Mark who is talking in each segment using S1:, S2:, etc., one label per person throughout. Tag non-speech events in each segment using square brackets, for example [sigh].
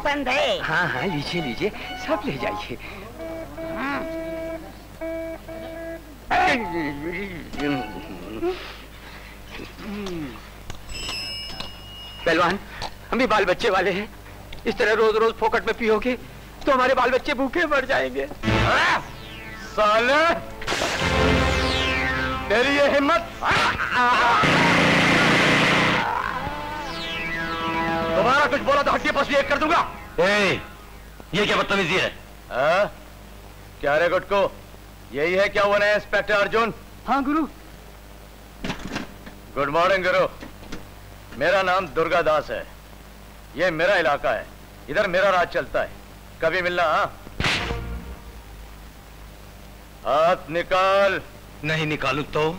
S1: पसंद है।
S2: हाँ हाँ लीजिए लीजिए। सब ले जाइए। पहलवान हम भी बाल बच्चे वाले हैं। इस तरह रोज रोज फोकट में पियोगे तो हमारे बाल बच्चे भूखे मर जाएँगे।
S3: साले तेरी ये हिम्मत। दोबारा कुछ बोला तो हड्डी पसली एक कर दूँगा।
S4: ए, ये क्या बदतमीजी है?
S3: हाँ? क्या रे गुटको? यही है क्या वो नया इंस्पेक्टर अर्जुन?
S2: हाँ गुरु।
S3: गुड मॉर्निंग गुरु। मेरा नाम दुर्गा दास है। ये मेरा इलाका है। इधर मेरा राज चलता है। कभी मिलना हाँ? हाथ निकाल।
S4: नहीं निकालू तो?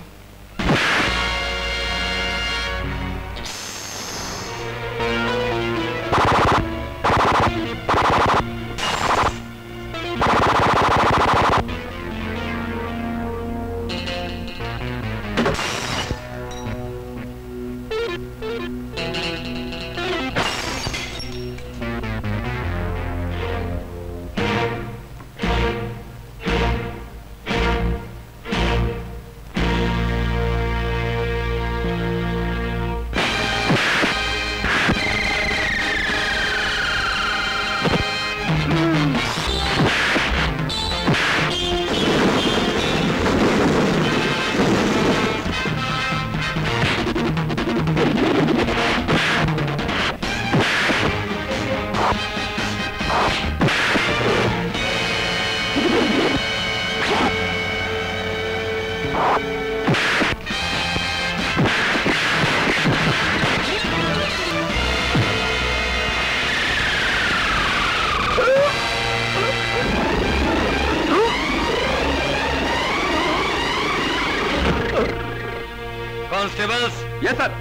S4: कांस्टेबल्स
S3: सर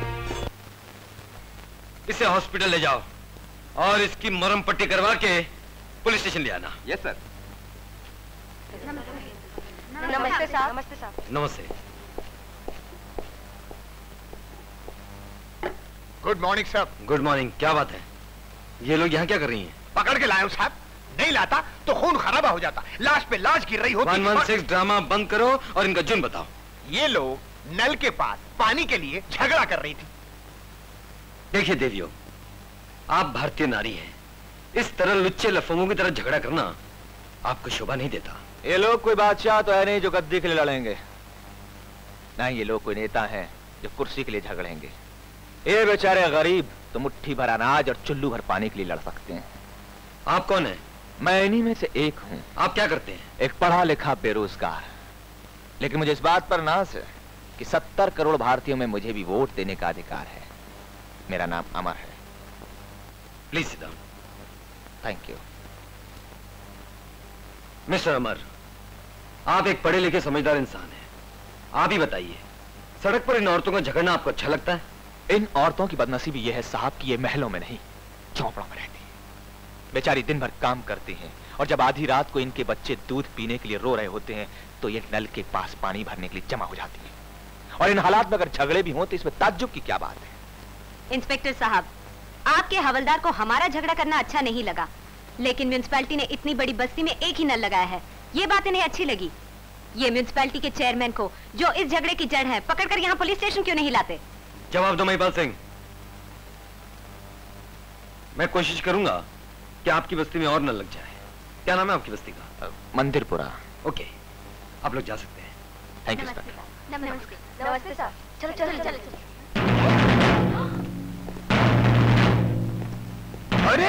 S4: इसे हॉस्पिटल ले जाओ और इसकी मरम पट्टी करवा के पुलिस स्टेशन ले आना।
S3: यस सर
S5: नमस्ते साहब। नमस्ते साहब।
S4: नमस्ते।
S6: Good morning sir
S4: good morning क्या बात है? ये लोग यहाँ क्या कर रही हैं?
S6: पकड़ के लाए साहब। नहीं लाता तो खून खराबा हो जाता। लाश पे लाश गिर रही होती
S4: वन वन सिक्स ड्रामा बंद करो और इनका जुर्म बताओ।
S6: ये लोग नल के पास पानी के लिए झगड़ा कर रही थी।
S4: देखिए देवियो आप भारतीय नारी हैं। इस तरह लुच्चे लफंगों की तरह झगड़ा करना आपको शोभा नहीं देता।
S3: ये लोग कोई बादशाह तो है नहीं जो गद्दी के लिए लड़ेंगे। नहीं ये लोग कोई नेता हैं जो कुर्सी के लिए झगड़ेंगे। ये बेचारे गरीब तो मुट्ठी भर अनाज और चुल्लू भर पानी के लिए लड़ सकते हैं।
S4: आप कौन है?
S3: मैं इन्हीं में से एक हूँ।
S4: आप क्या करते हैं?
S3: एक पढ़ा लिखा बेरोजगार। लेकिन मुझे इस बात पर नाज है कि सत्तर करोड़ भारतीयों में मुझे भी वोट देने का अधिकार है। मेरा नाम अमर है।
S4: Please
S3: thank you
S4: mister Amar आप एक पढ़े लिखे समझदार इंसान हैं। आप ही बताइए सड़क पर इन औरतों का झगड़ना आपको अच्छा लगता है?
S3: इन औरतों की बदनसीबी यह है साहब कि ये महलों में नहीं चौपड़ों में रहती है। बेचारी दिन भर काम करती हैं और जब आधी रात को इनके बच्चे दूध पीने के लिए रो रहे होते हैं तो ये नल के पास पानी भरने के लिए जमा हो जाती हैं। और इन हालात में अगर झगड़े भी हों तो इसमें ताज्जुब की क्या बात है?
S5: इंस्पेक्टर साहब आपके हवलदार को हमारा झगड़ा करना अच्छा नहीं लगा लेकिन म्यूनसिपैलिटी ने इतनी बड़ी बस्ती में एक ही नल लगाया है। ये बात इन्हें अच्छी लगी। ये म्यूनसिपैलिटी के चेयरमैन को जो इस झगड़े की जड़ है पकड़कर यहाँ पुलिस स्टेशन क्यों नहीं लाते?
S4: जवाब दो महिपाल सिंह। मैं कोशिश करूँगा कि आपकी बस्ती में और न लग जाए। क्या नाम है आपकी बस्ती का?
S3: मंदिरपुरा।
S4: ओके आप लोग जा सकते हैं।
S3: थैंक यू
S5: नमस्ते। नमस्ते साहब चलो चलो चलो चलो।
S6: अरे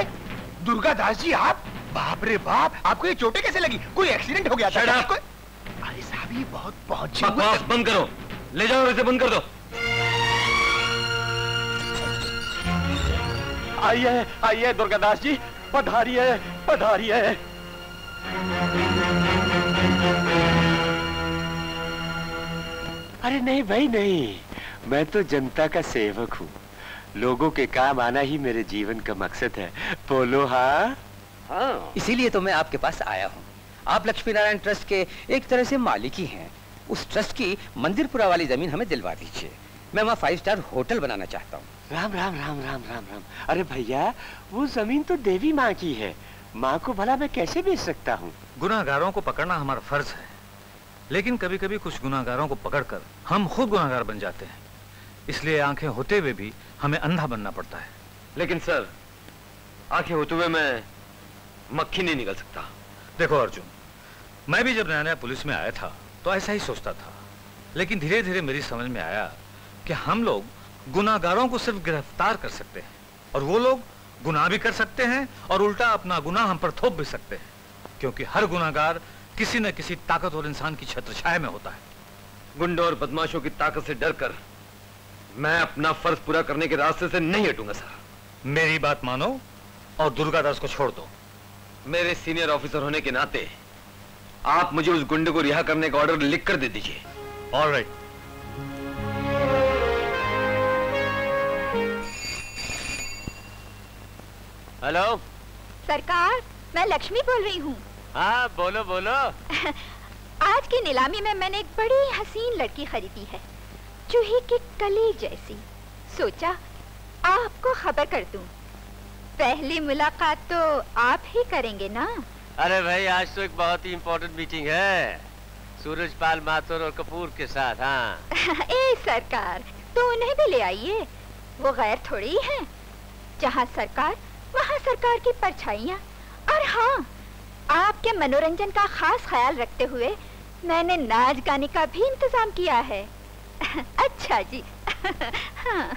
S6: दुर्गा दास जी आप? बाप रे बाप आपको ये चोटें कैसे लगी? कोई एक्सीडेंट हो गया था?
S4: Up.
S6: अरे साहब ये बहुत पहुँचे
S4: बकवास बंद करो। ले जाओ इसे बंद कर दो।
S3: आइए आइए दुर्गादास जी। पधारिए पधारिए
S7: अरे नहीं भाई नहीं। मैं तो जनता का सेवक हूँ। लोगों के काम आना ही मेरे जीवन का मकसद है। बोलो हाँ?
S2: हाँ। इसीलिए तो मैं आपके पास आया हूँ। आप लक्ष्मी नारायण ट्रस्ट के एक तरह से मालिक ही हैं। उस ट्रस्ट की मंदिरपुरा वाली ज़मीन हमें दिलवा दीजिए। मैं वहाँ फाइव स्टार होटल बनाना चाहता हूँ।
S7: राम राम राम राम राम राम। अरे भैया वो ज़मीन तो देवी माँ की है। माँ को भला मैं कैसे बेच सकता हूँ?
S8: गुनाहगारों को पकड़ना हमारा फ़र्ज़ है। लेकिन कभी कभी कुछ गुनाहगारों को पकड़कर हम खुद गुनाहगार बन जाते हैं। इसलिए आँखें होते हुए भी हमें अंधा बनना पड़ता है।
S4: लेकिन सर आँखें होते हुए मैं मक्खी नहीं निकल सकता।
S8: देखो अर्जुन मैं भी जब नया नया पुलिस में आया था तो ऐसा ही सोचता था। लेकिन धीरे धीरे मेरी समझ में आया कि हम लोग गुनाहगारों को सिर्फ़ गिरफ़्तार कर सकते हैं और वो लोग गुनाह भी कर सकते हैं और उल्टा अपना गुनाह हम पर थोप भी सकते हैं। क्योंकि हर गुनाहगार किसी न किसी ताकतवर इंसान की छत्रछाया में होता है।
S4: गुंडों और बदमाशों की ताकत से डरकर मैं अपना फ़र्ज़ पूरा करने के रास्ते से नहीं हटूँगा सर।
S8: मेरी बात मानो और दुर्गादास को छोड़ दो।
S4: मेरे सीनियर ऑफिसर होने के नाते आप मुझे उस गुंडे को रिहा करने का ऑर्डर लिख कर दे दीजिए।
S8: ऑल राइट
S3: हेलो
S5: सरकार मैं लक्ष्मी बोल रही हूँ।
S3: हाँ बोलो बोलो। [laughs]
S5: आज की नीलामी में मैंने एक बड़ी हसीन लड़की खरीदी है चूहे के कली जैसी। सोचा आपको खबर कर दूँ। पहली मुलाकात तो आप ही करेंगे ना?
S9: अरे भाई आज तो एक बहुत ही इम्पोर्टेंट मीटिंग है। सूरज पाल माथुर और कपूर के साथ हाँ। [laughs]
S5: ए सरकार तो उन्हें भी ले आइए। वो गैर थोड़ी है। जहाँ सरकार वहाँ सरकार की परछाइयाँ। और हाँ आपके मनोरंजन का खास ख्याल रखते हुए मैंने नाच गाने का भी इंतज़ाम किया है। [laughs] अच्छा जी। [laughs] हाँ।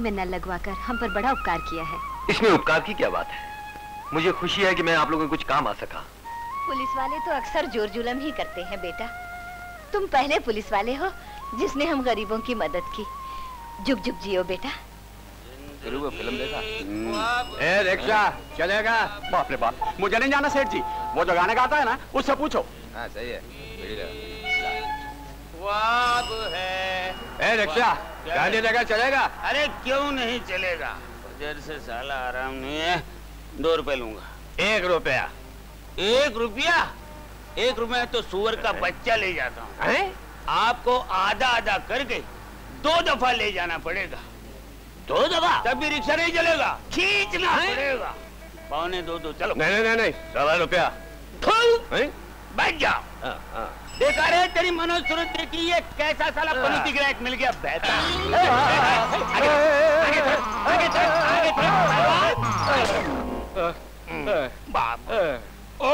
S10: बस्ती में नल लगवाकर हम पर बड़ा उपकार किया है।
S4: इसमें उपकार की क्या बात है? मुझे खुशी है कि मैं आप लोगों के कुछ काम आ सका।
S10: पुलिस वाले तो अक्सर ज़ोर जुलम ही करते हैं बेटा। तुम पहले पुलिस वाले हो जिसने हम गरीबों की मदद की। जुग जुग जियो बेटा।
S6: फ़िल्म देखा। रिक्शा चलेगा? बाप रे बाप। मुझे नहीं जाना सेठ जी। वो जो गाने गाता है ना उससे पूछो। हाँ सही है।
S11: ख्वाब है
S6: ए रिक्शा गाड़ी लेकर चलेगा?
S11: अरे क्यों नहीं चलेगा? देर से साला आराम नहीं है। दो रुपए लूँगा।
S6: एक रुपया।
S11: एक रुपया? एक रुपया तो सुअर का बच्चा ले जाता हूँ। आपको आधा आधा करके दो दफ़ा ले जाना पड़ेगा। दो दफ़ा? तभी रिक्शा नहीं चलेगा। खींचना पड़ेगा। पौने दो दो चलो।
S6: नहीं नहीं नहीं नहीं सवा रुपया।
S11: बैठ जाओ। देखा रे तेरी मनोस्मृति देखी ये कैसा साला पनौती ग्राहक मिल गया बेहतर आगे आगे आगे आगे बाप। ओ।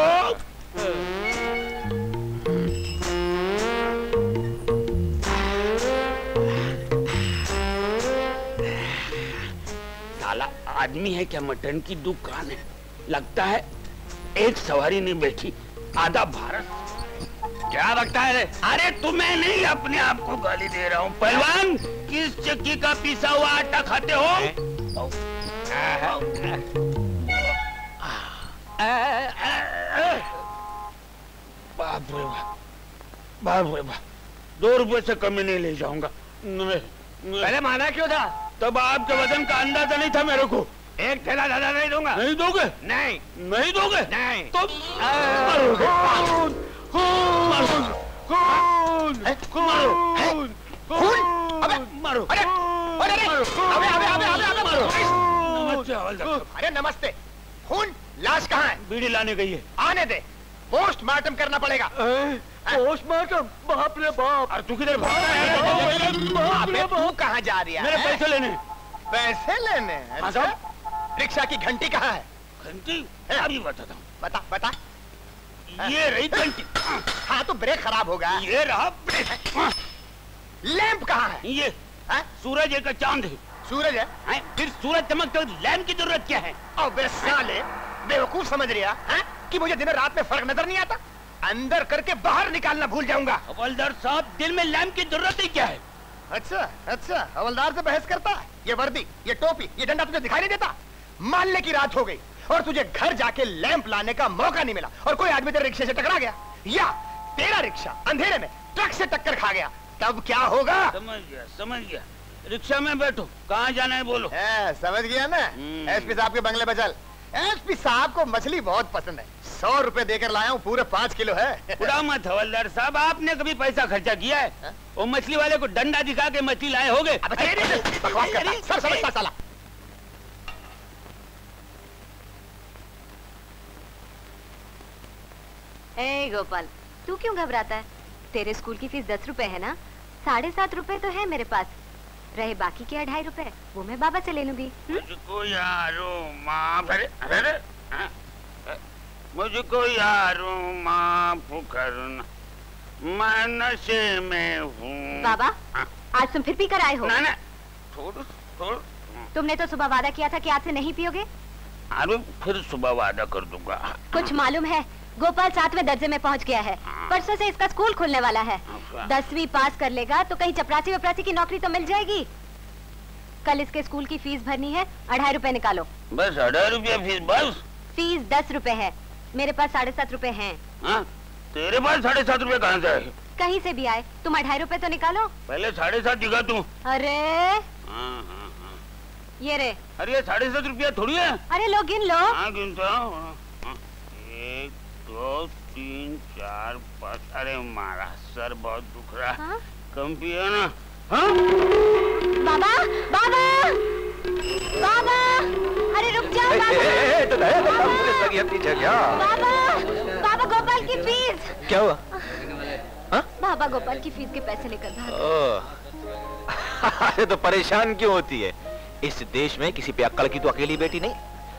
S11: साला आदमी है क्या मटन की दुकान है? लगता है एक सवारी नहीं बैठी आधा भारत। क्या लगता है? अरे तुम्हें नहीं अपने आप को गाली दे रहा हूँ। पहलवान किस चक्की का पीसा हुआ आटा खाते हो? बाप रे बाप बाप रे बाप दो रुपए से कमी नहीं ले जाऊँगा। पहले माना क्यों था? तब आपके वज़न का अंदाज़ा नहीं था मेरे को। एक थैला ज़्यादा नहीं दूँगा। नहीं दोगे? नहीं। नहीं दोगे? नहीं। तो मारोगे मारो खून अबे मारो अरे अरे अबे अबे अबे अबे अबे मारो नमस्ते
S12: अरे नमस्ते खून लाश कहाँ है
S11: बीड़ी लाने। गई है
S12: आने दे पोस्टमार्टम करना पड़ेगा
S11: पोस्टमार्टम बाप रे बाप अरे तू किधर भाग
S12: अबे तू कहाँ जा रही है
S11: मेरे पैसे लेने
S12: पैसे लेने
S11: हाँ,
S12: अच्छा रिक्शा की घंटी कहाँ है?
S11: घंटी? अभी बताता हूँ।
S12: बता बता।
S11: ये रही घंटी
S12: हाँ तो ब्रेक खराब होगा
S11: ये रहा ब्रेक।
S12: लैंप कहाँ है?
S11: ये
S12: है?
S11: सूरज एक चाँद है।
S12: सूरज है?
S11: हैं? फिर सूरज चमक तो लैम्प की ज़रूरत क्या है?
S12: अबे साले बेवकूफ़ समझ रहा है कि मुझे दिन रात में फ़र्क नज़र नहीं आता? अंदर करके बाहर निकालना भूल जाऊँगा।
S11: हवलदार साहब दिल में लैम्प की ज़रूरत ही क्या है?
S12: अच्छा अच्छा हवलदार से बहस करता है। ये वर्दी ये टोपी ये डंडा तुझे दिखाई नहीं देता। मानने की रात हो गई। और तुझे घर जाके लैंप लाने का मौका नहीं मिला। और कोई आदमी तेरे रिक्शे से टकरा गया? या तेरा रिक्शा अंधेरे में ट्रक से टक्कर खा गया? तब क्या होगा?
S11: समझ गया समझ गया। रिक्शा में बैठो कहाँ जाना है बोलो।
S12: है, समझ गया ना? एसपी साहब के बंगले बचल चल। एसपी साहब को मछली बहुत पसंद है। सौ रुपए देकर लाया हूँ पूरे पाँच किलो है।
S11: मत हवलदार साहब आपने कभी पैसा खर्चा किया है? वो मछली वाले को डंडा दिखा के मछली लाए
S12: हो। है, सब समझता साला
S13: ए गोपाल तू क्यों घबराता है? तेरे स्कूल की फ़ीस दस रुपए है ना? साढ़े सात रुपए तो है मेरे पास। रहे बाकी के अढ़ाई रुपए वो मैं बाबा से ले लूँगी हम्म?
S11: मुझको यारो माफ़ अरे अरे हाँ? मुझको यारो माफ़ करना मैं नशे में हूँ।
S13: बाबा आज तुम फिर पी कर आए हो।
S11: ना ना थोड़ा थोड़ा
S13: तुमने तो सुबह वादा किया था कि आज से नहीं पियोगे?
S11: अरे फिर सुबह वादा कर दूँगा।
S13: कुछ मालूम है गोपाल सातवें दर्जे में पहुँच गया है। परसों से इसका स्कूल खुलने वाला है। दसवीं पास कर लेगा तो कहीं चपरासी वपरासी की नौकरी तो मिल जाएगी। कल इसके स्कूल की फ़ीस भरनी है अढ़ाई रुपए निकालो।
S11: बस अढ़ाई रुपया फ़ीस बस?
S13: फ़ीस दस रुपए है। मेरे पास साढ़े सात रुपए है।
S11: हाँ? तेरे पास साढ़े सात रुपए कहाँ से आए?
S13: कहीं से भी आए। तुम अढ़ाई रुपए तो निकालो।
S11: पहले साढ़े सात दिखा तू।
S13: अरे!
S11: हाँ हाँ
S13: ये रे।
S11: अरे साढ़े सात रुपया थोड़ी है।
S13: अरे लो गिन लो।
S11: गिनता हाँ। एक दो तीन चार पाँच। अरे मारा सर बहुत दुख रहा है।
S13: हाँ?
S11: कम पिया ना। हाँ?
S13: बाबा बाबा बाबा अरे रुक जाओ बाबा।
S3: पीछे क्या?
S13: बाबा बाबा गोपाल की फ़ीस।
S3: क्या हुआ?
S13: बाबा गोपाल की फ़ीस के पैसे लेकर भाग [laughs]
S3: अरे तो परेशान क्यों होती है? इस देश में किसी पे अक्कल की तो अकेली बेटी नहीं।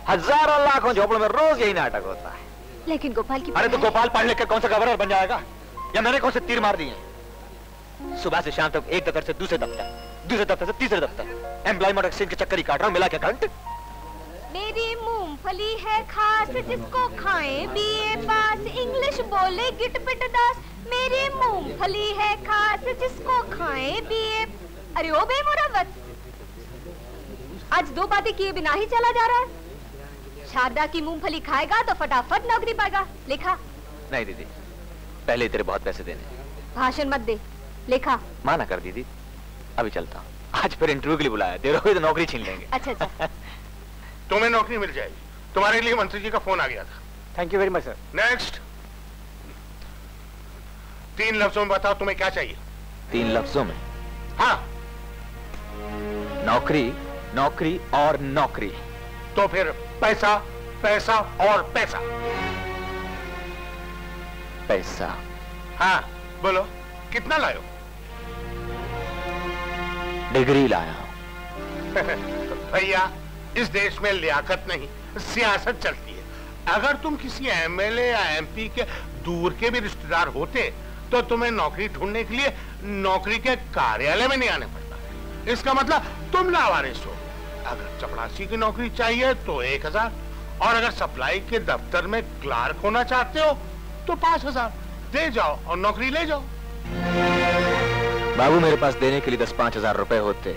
S3: हज़ारों लाखों झोपड़ों में रोज यही नाटक होता है।
S13: लेकिन गोपाल की
S3: अरे तो गोपाल पढ़ लिख के कौन सा गवर्नर बन जाएगा? या मैंने कौन से तीर मार दिए? सुबह से शाम तक एक दफ्तर से दूसरे दफ्तर दूसरे दफ्तर से तीसरे दफ्तर एम्प्लॉयमेंट एक्सचेंज के चक्कर ही काट रहा हूँ मिला क्या करंट
S13: मेरी मूंगफली है खास जिसको खाएँ बीए पास इंग्लिश बोले गिट पिट दास। मेरी मूंगफली है खास जिसको खाएँ बीए अरे ओ बेमुरवत! आज दो बातें किए बिना ही चला जा रहा है। शारदा की मूंगफली खाएगा तो फटाफट नौकरी पाएगा। लिखा।
S3: नहीं दीदी। पहले तेरे बहुत पैसे देने
S13: भाषण मत दे। लिखा।
S3: माना कर दीदी। अभी चलता हूँ। आज फिर इंटरव्यू के लिए बुलाया। दे रहोगे तो नौकरी छीन लेंगे।
S13: अच्छा अच्छा। [laughs]
S12: तुम्हें नौकरी मिल जाएगी। तुम्हारे लिए मंत्री जी का फ़ोन आ गया था।
S3: Thank you very much sir
S12: next तीन लफ्जों में बताओ तुम्हें क्या चाहिए।
S3: तीन लफ्जों में?
S12: हाँ।
S3: नौकरी नौकरी और नौकरी।
S12: तो फिर पैसा पैसा और पैसा।
S3: पैसा।
S12: हाँ बोलो कितना लायो
S3: डिग्री लाया हूँ। [laughs]
S12: भैया इस देश में लियाकत नहीं सियासत चलती है। अगर तुम किसी एमएलए या एमपी के दूर के भी रिश्तेदार होते तो तुम्हें नौकरी ढूँढने के लिए नौकरी के कार्यालय में नहीं आने पड़ता। इसका मतलब तुम लावारिस हो।
S14: अगर चपरासी की नौकरी चाहिए तो एक हज़ार। और अगर सप्लाई के दफ्तर में क्लार्क होना चाहते हो तो पाँच हज़ार। दे जाओ और नौकरी ले जाओ।
S3: बाबू मेरे पास देने के लिए दस पाँच हज़ार रुपए होते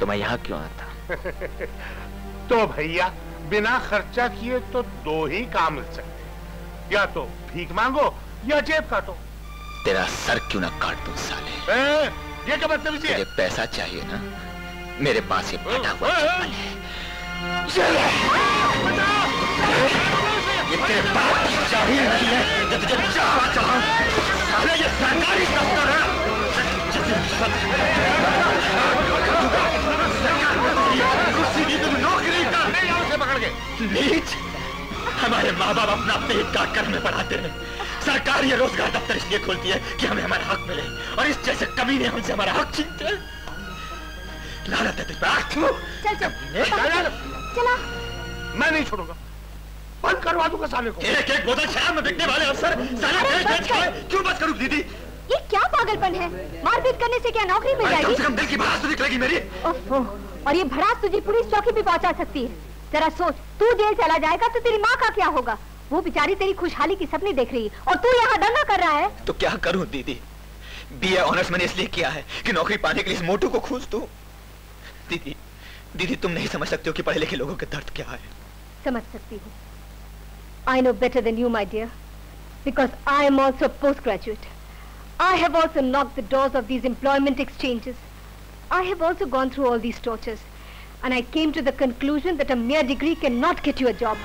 S3: तो मैं यहाँ क्यों आता? [laughs]
S14: तो भैया बिना खर्चा किए तो दो ही काम मिल सकते या तो भीख मांगो या जेब काटो।
S3: तेरा सर क्यों ना काट दूँ साले?
S14: ए, ये क्या है
S3: तुझे पैसा चाहिए ना? मेरे पास ये फटा हुआ चप्पल है। ये तेरे बाप की चाबी नहीं है। जो तुझे चाह चाह साले ये सरकारी दफ्तर है। नौकरी करने जाओ से पकड़ के नीच। हमारे माँ बाप अपना अपने हित का कर में पढ़ाते हैं। सरकार ये रोज़गार दफ्तर इसलिए खोलती है कि हमें हमारा हक मिले और इस जैसे कमी ने हमसे हमारा हक छीनते हैं। लानत है तुझ पे आख
S10: चल चल
S14: चल, चल।
S10: चला
S14: मैं नहीं छोड़ूँगा। बंद करवा दूँगा साले को।
S3: एक एक बोतल शराब में बिकने वाले अफसर बेच खाए। क्यों बस करूँ दीदी?
S10: ये क्या पागलपन है? मारपीट करने से क्या नौकरी मिल
S3: अरे कम से कम दिल की भड़ास तो निकलेगी मेरी।
S10: ओफो, और ये भड़ास तुझे पुलिस चौकी भी पहुँचा सकती है। जरा सोच तू जेल चला जाएगा तो तेरी माँ का क्या होगा? वो बेचारी तेरी खुशहाली की सपने देख रही है और तू यहाँ दंगा कर रहा है?
S3: तो क्या करूँ दीदी? बीए ऑनर्स मैंने इसलिए किया है कि नौकरी पाने के लिए इस मोटू को खोज दूँ। दीदी दीदी तुम नहीं समझ सकते हो कि पढ़े लिखे लोगों के दर्द क्या है
S10: समझ सकती हूँ I know better than you, my dear, because I am also a postgraduate. I have also knocked the doors of these employment exchanges. I have also gone through all these tortures. And I came to the conclusion that a mere degree cannot get you a job.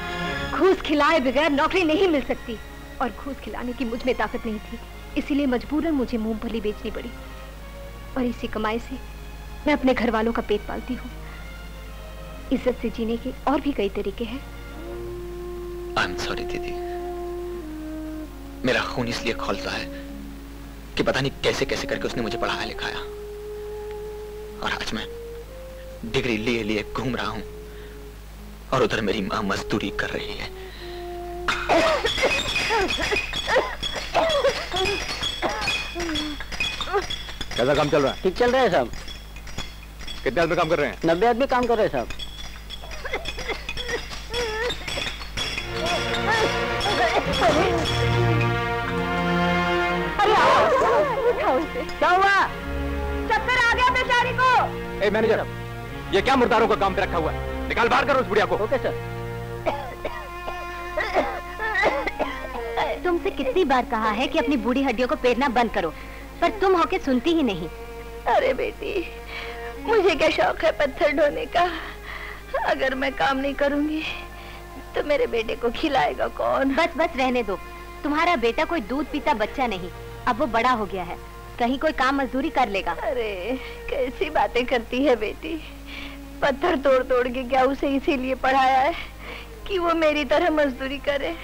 S10: घूस खिलाए बगैर नौकरी नहीं मिल सकती और घूस खिलाने की मुझमें ताकत नहीं थी इसीलिए मजबूरन मुझे मूंगफली बेचनी पड़ी और इसी कमाई से मैं अपने घर वालों का पेट पालती हूँ। इज़्ज़त से जीने के और भी कई तरीके हैं।
S3: आई एम सॉरी दीदी। मेरा खून इसलिए खोलता है कि पता नहीं कैसे कैसे करके उसने मुझे पढ़ाया लिखाया। और आज मैं डिग्री लिए लिए घूम रहा हूँ और उधर मेरी माँ मजदूरी कर रही है।
S2: कैसा काम चल रहा है?
S15: ठीक चल रहा है साहब
S2: कितने आदमी काम कर रहे हैं?
S15: नब्बे आदमी काम कर रहे हैं साहब।
S10: अरे आओ, क्या हुआ? चक्कर आ गया बेचारी को।
S2: ए मैनेजर ये क्या मुर्दारों का काम पे रखा हुआ है? निकाल बाहर करो उस बुढ़िया को।
S15: Okay sir.
S13: तुमसे कितनी बार कहा है कि अपनी बूढ़ी हड्डियों को पेरना बंद करो पर तुम होके सुनती ही नहीं।
S16: अरे बेटी मुझे क्या शौक है पत्थर ढोने का? अगर मैं काम नहीं करूँगी तो मेरे बेटे को खिलाएगा कौन?
S13: बस बस रहने दो। तुम्हारा बेटा कोई दूध पीता बच्चा नहीं। अब वो बड़ा हो गया है। कहीं कोई काम मजदूरी कर लेगा।
S16: अरे कैसी बातें करती है बेटी। पत्थर तोड़ तोड़ के क्या उसे इसीलिए पढ़ाया है कि वो मेरी तरह मजदूरी करे?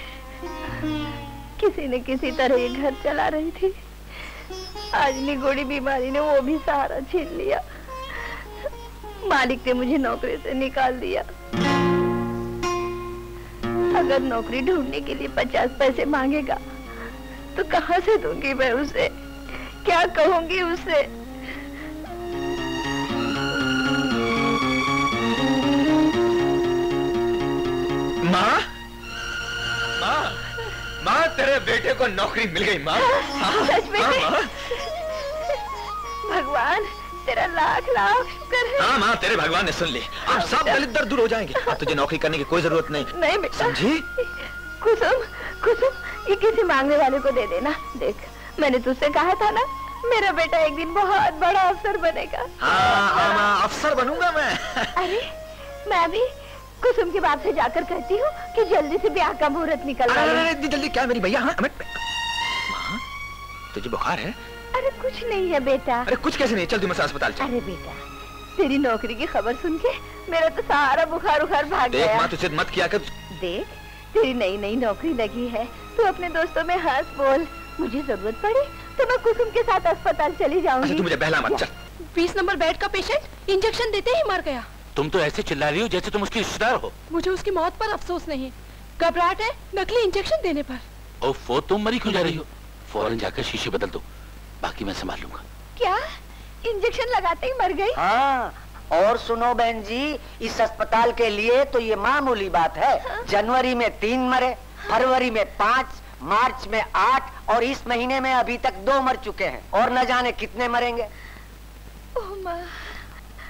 S16: किसी न किसी तरह ये घर चला रही थी। आज निगोड़ी बीमारी ने वो भी सहारा छीन लिया। मालिक ने मुझे नौकरी से निकाल दिया। अगर नौकरी ढूँढने के लिए पचास पैसे मांगेगा तो कहाँ से दूँगी मैं उसे? क्या कहूँगी उसे?
S3: माँ? माँ? माँ तेरे बेटे को नौकरी मिल गई माँ। हाँ,
S16: सच में?
S3: हाँ,
S16: भगवान तेरा लाख लाख शुक्र है।
S3: हाँ माँ तेरे भगवान ने सुन ली। अब सब दलित दर दूर हो जाएँगे। अब तुझे नौकरी करने की कोई ज़रूरत नहीं।
S16: नहीं बेटा।
S3: समझी?
S16: कुसुम कुसुम ये किसी मांगने वाले को दे देना। देख मैंने तुझसे कहा था ना मेरा बेटा एक दिन बहुत बड़ा अफसर बनेगा।
S3: हाँ हाँ माँ अफसर बनूँगा मैं।
S16: अरे मैं भी कुसुम के बाप से जाकर कहती हूँ कि जल्दी से ब्याह का मुहूर्त निकल
S3: अरे, जल्दी क्या मेरी भैया? हाँ तुझे बुखार है?
S16: अरे कुछ नहीं है बेटा।
S3: अरे कुछ कैसे नहीं? चल तू मुझसे अस्पताल चल।
S16: अरे बेटा तेरी नौकरी की खबर सुन के मेरा तो सारा बुखार उखार भाग
S3: देख
S16: गया।
S3: माँ तुझे मत किया कर।
S16: देख तेरी नई नई नौकरी लगी है। तू अपने दोस्तों में हंस बोल। मुझे ज़रूरत पड़ी तो मैं कुसुम के साथ अस्पताल चली जाऊँगी।
S3: अच्छा तू मुझे बहला मत चल।
S17: बीस नंबर बेड का पेशेंट इंजेक्शन देते ही मर गया।
S18: तुम तो ऐसे चिल्ला रही हो जैसे तुम उसकी रिश्तेदार हो।
S17: मुझे उसकी मौत पर अफसोस नहीं। घबराहट है नकली इंजेक्शन देने पर।
S18: ओफो तुम मरी क्यों जा रही हो? फ़ौरन जाकर शीशे बदल दो। बाकी मैं संभाल लूँगा।
S16: क्या? इंजेक्शन लगाते ही मर गई?
S15: हाँ और सुनो बहन जी इस अस्पताल के लिए तो ये मामूली बात है। हाँ? जनवरी में तीन मरे फरवरी में पाँच मार्च में आठ और इस महीने में अभी तक दो मर चुके हैं। और न जाने कितने मरेंगे।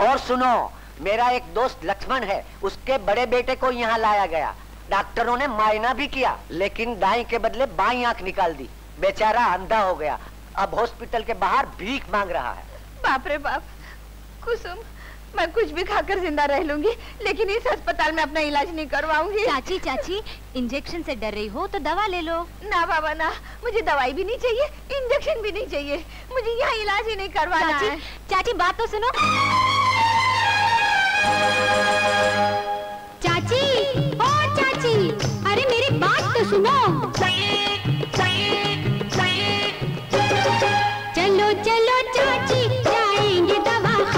S15: और सुनो मेरा एक दोस्त लक्ष्मण है उसके बड़े बेटे को यहाँ लाया गया। डॉक्टरों ने मायना भी किया लेकिन दाई के बदले बाई आँख निकाल दी। बेचारा अंधा हो गया। अब हॉस्पिटल के बाहर भीख मांग रहा है।
S16: बाप रे बाप कुसुम मैं कुछ भी खाकर ज़िंदा रह लूँगी लेकिन इस अस्पताल में अपना इलाज नहीं करवाऊँगी।
S19: चाची चाची इंजेक्शन से डर रही हो तो दवा ले लो।
S16: ना बाबा ना मुझे दवाई भी नहीं चाहिए इंजेक्शन भी नहीं चाहिए मुझे यहाँ इलाज ही नहीं करवाना
S19: चाची
S16: है।
S19: चाची बात तो सुनो। चाची ओ चाची अरे मेरी बात तो सुनो। चलो चलो चाची जाएँगे दवा।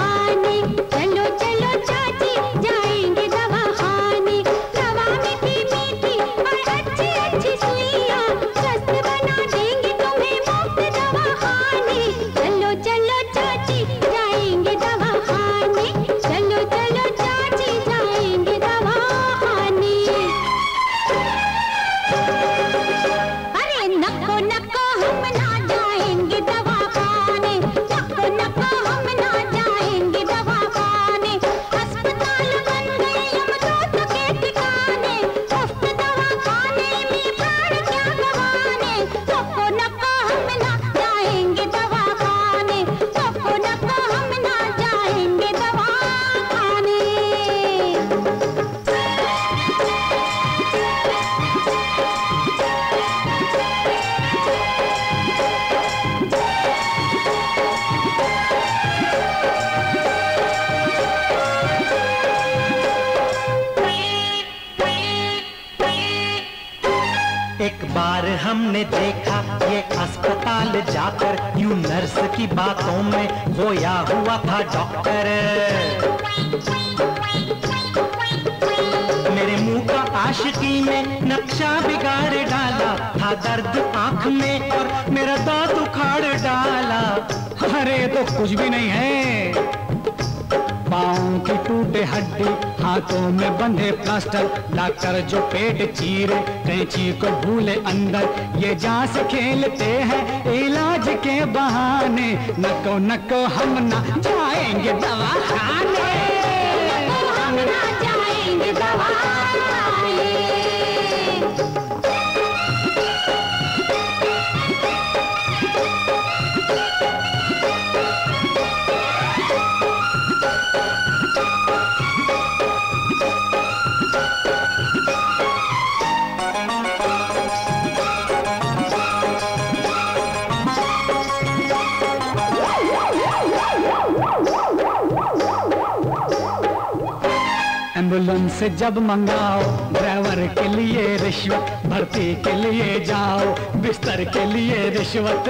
S20: बंधे प्लास्टर, डॉक्टर जो पेट चीरे कैंची को भूले अंदर। ये जाँच खेलते हैं, इलाज के बहाने। नको नको हम ना जाएँगे दवा खाने एंबुलेंस से जब मंगाओ, ड्राइवर के लिए रिश्वत, भर्ती के लिए जाओ, बिस्तर के लिए रिश्वत।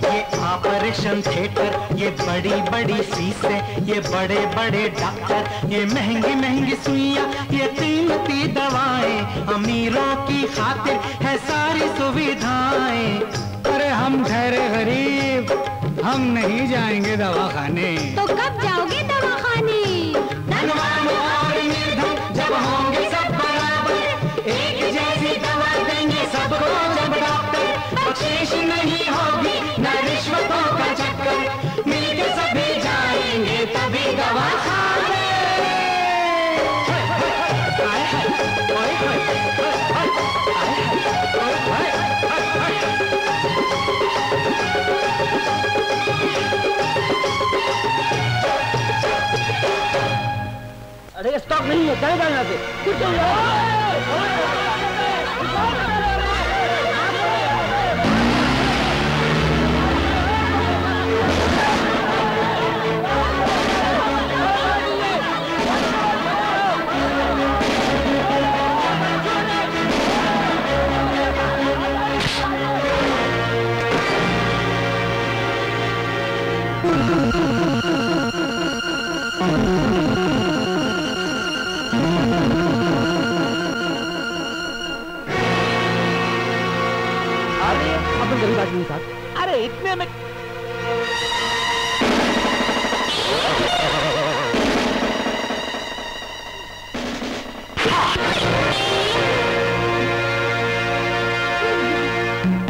S21: ऑपरेशन थिएटर ये बड़ी बड़ी शीशे ये बड़े बड़े डॉक्टर ये महँगी महँगी सुइया ये कीमती दवाएँ अमीरों की खातिर है सारी सुविधाएँ।
S20: अरे हम ठहरे गरीब हम नहीं जाएँगे दवा खाने
S22: तो कब जाओगे दवा खाने
S21: जब होंगे सब बराबर एक जैसी दवा देंगे सबको जब डॉक्टर बख्शिश नहीं का चक्कर। मिलके सभी जाएँगे, तभी खाने।
S17: अरे स्टॉक नहीं है, चले जाओ यहाँ से कुछ
S11: तो- इतने में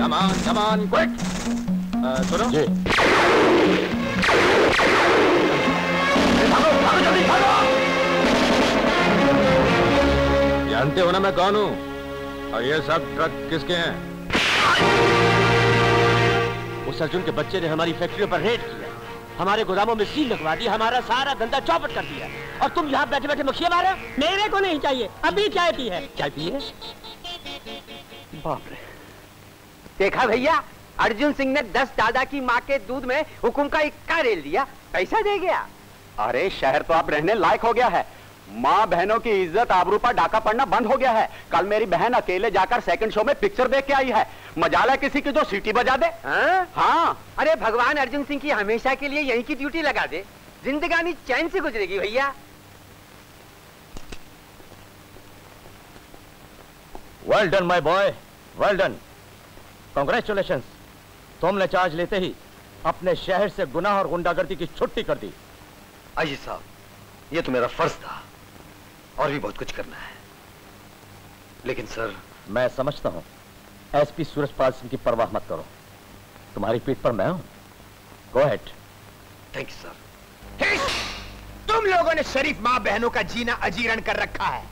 S6: Come on, come on, quick! सुनो। जी। भागो भागो जल्दी भागो। जानते हो ना मैं कौन हूँ? और ये सब ट्रक किसके हैं?
S7: उस अर्जुन के बच्चे ने हमारी फैक्ट्रियों पर रेड किया। हमारे गोदामों में सील लगवा दी हमारा सारा धंधा चौपट कर दिया। और तुम यहाँ बैठे बैठे मक्खिया मारे
S17: मेरे को नहीं चाहिए अभी चाय पी है।
S7: चाय पिए
S15: बाप रे। देखा भैया अर्जुन सिंह ने दस दादा की माँ के दूध में हुकुम का इक्का रेल दिया पैसा दे गया।
S6: अरे शहर तो आप रहने लायक हो गया है। माँ बहनों की इज़्ज़त आबरू पर डाका पड़ना बंद हो गया है। कल मेरी बहन अकेले जाकर सेकंड शो में पिक्चर देख के आई है। मजाला किसी की जो सीटी बजा दे।
S15: हाँ?
S6: हाँ।
S15: अरे भगवान अर्जुन सिंह की हमेशा के लिए यहीं की ड्यूटी लगा दे। जिंदगानी चैन से गुजरेगी भैया।
S18: Well done my boy well done congratulation तुमने चार्ज लेते ही अपने शहर से गुनाह और गुंडागर्दी की छुट्टी कर दी।
S4: आइए साहब ये तो मेरा फ़र्ज़ था। और भी बहुत कुछ करना है। लेकिन सर
S18: मैं समझता हूँ। एसपी सूरजपाल सिंह की परवाह मत करो। तुम्हारी पीठ पर मैं हूँ। Go ahead
S4: thank you sir
S12: तुम लोगों ने शरीफ माँ बहनों का जीना अजीर्ण कर रखा है।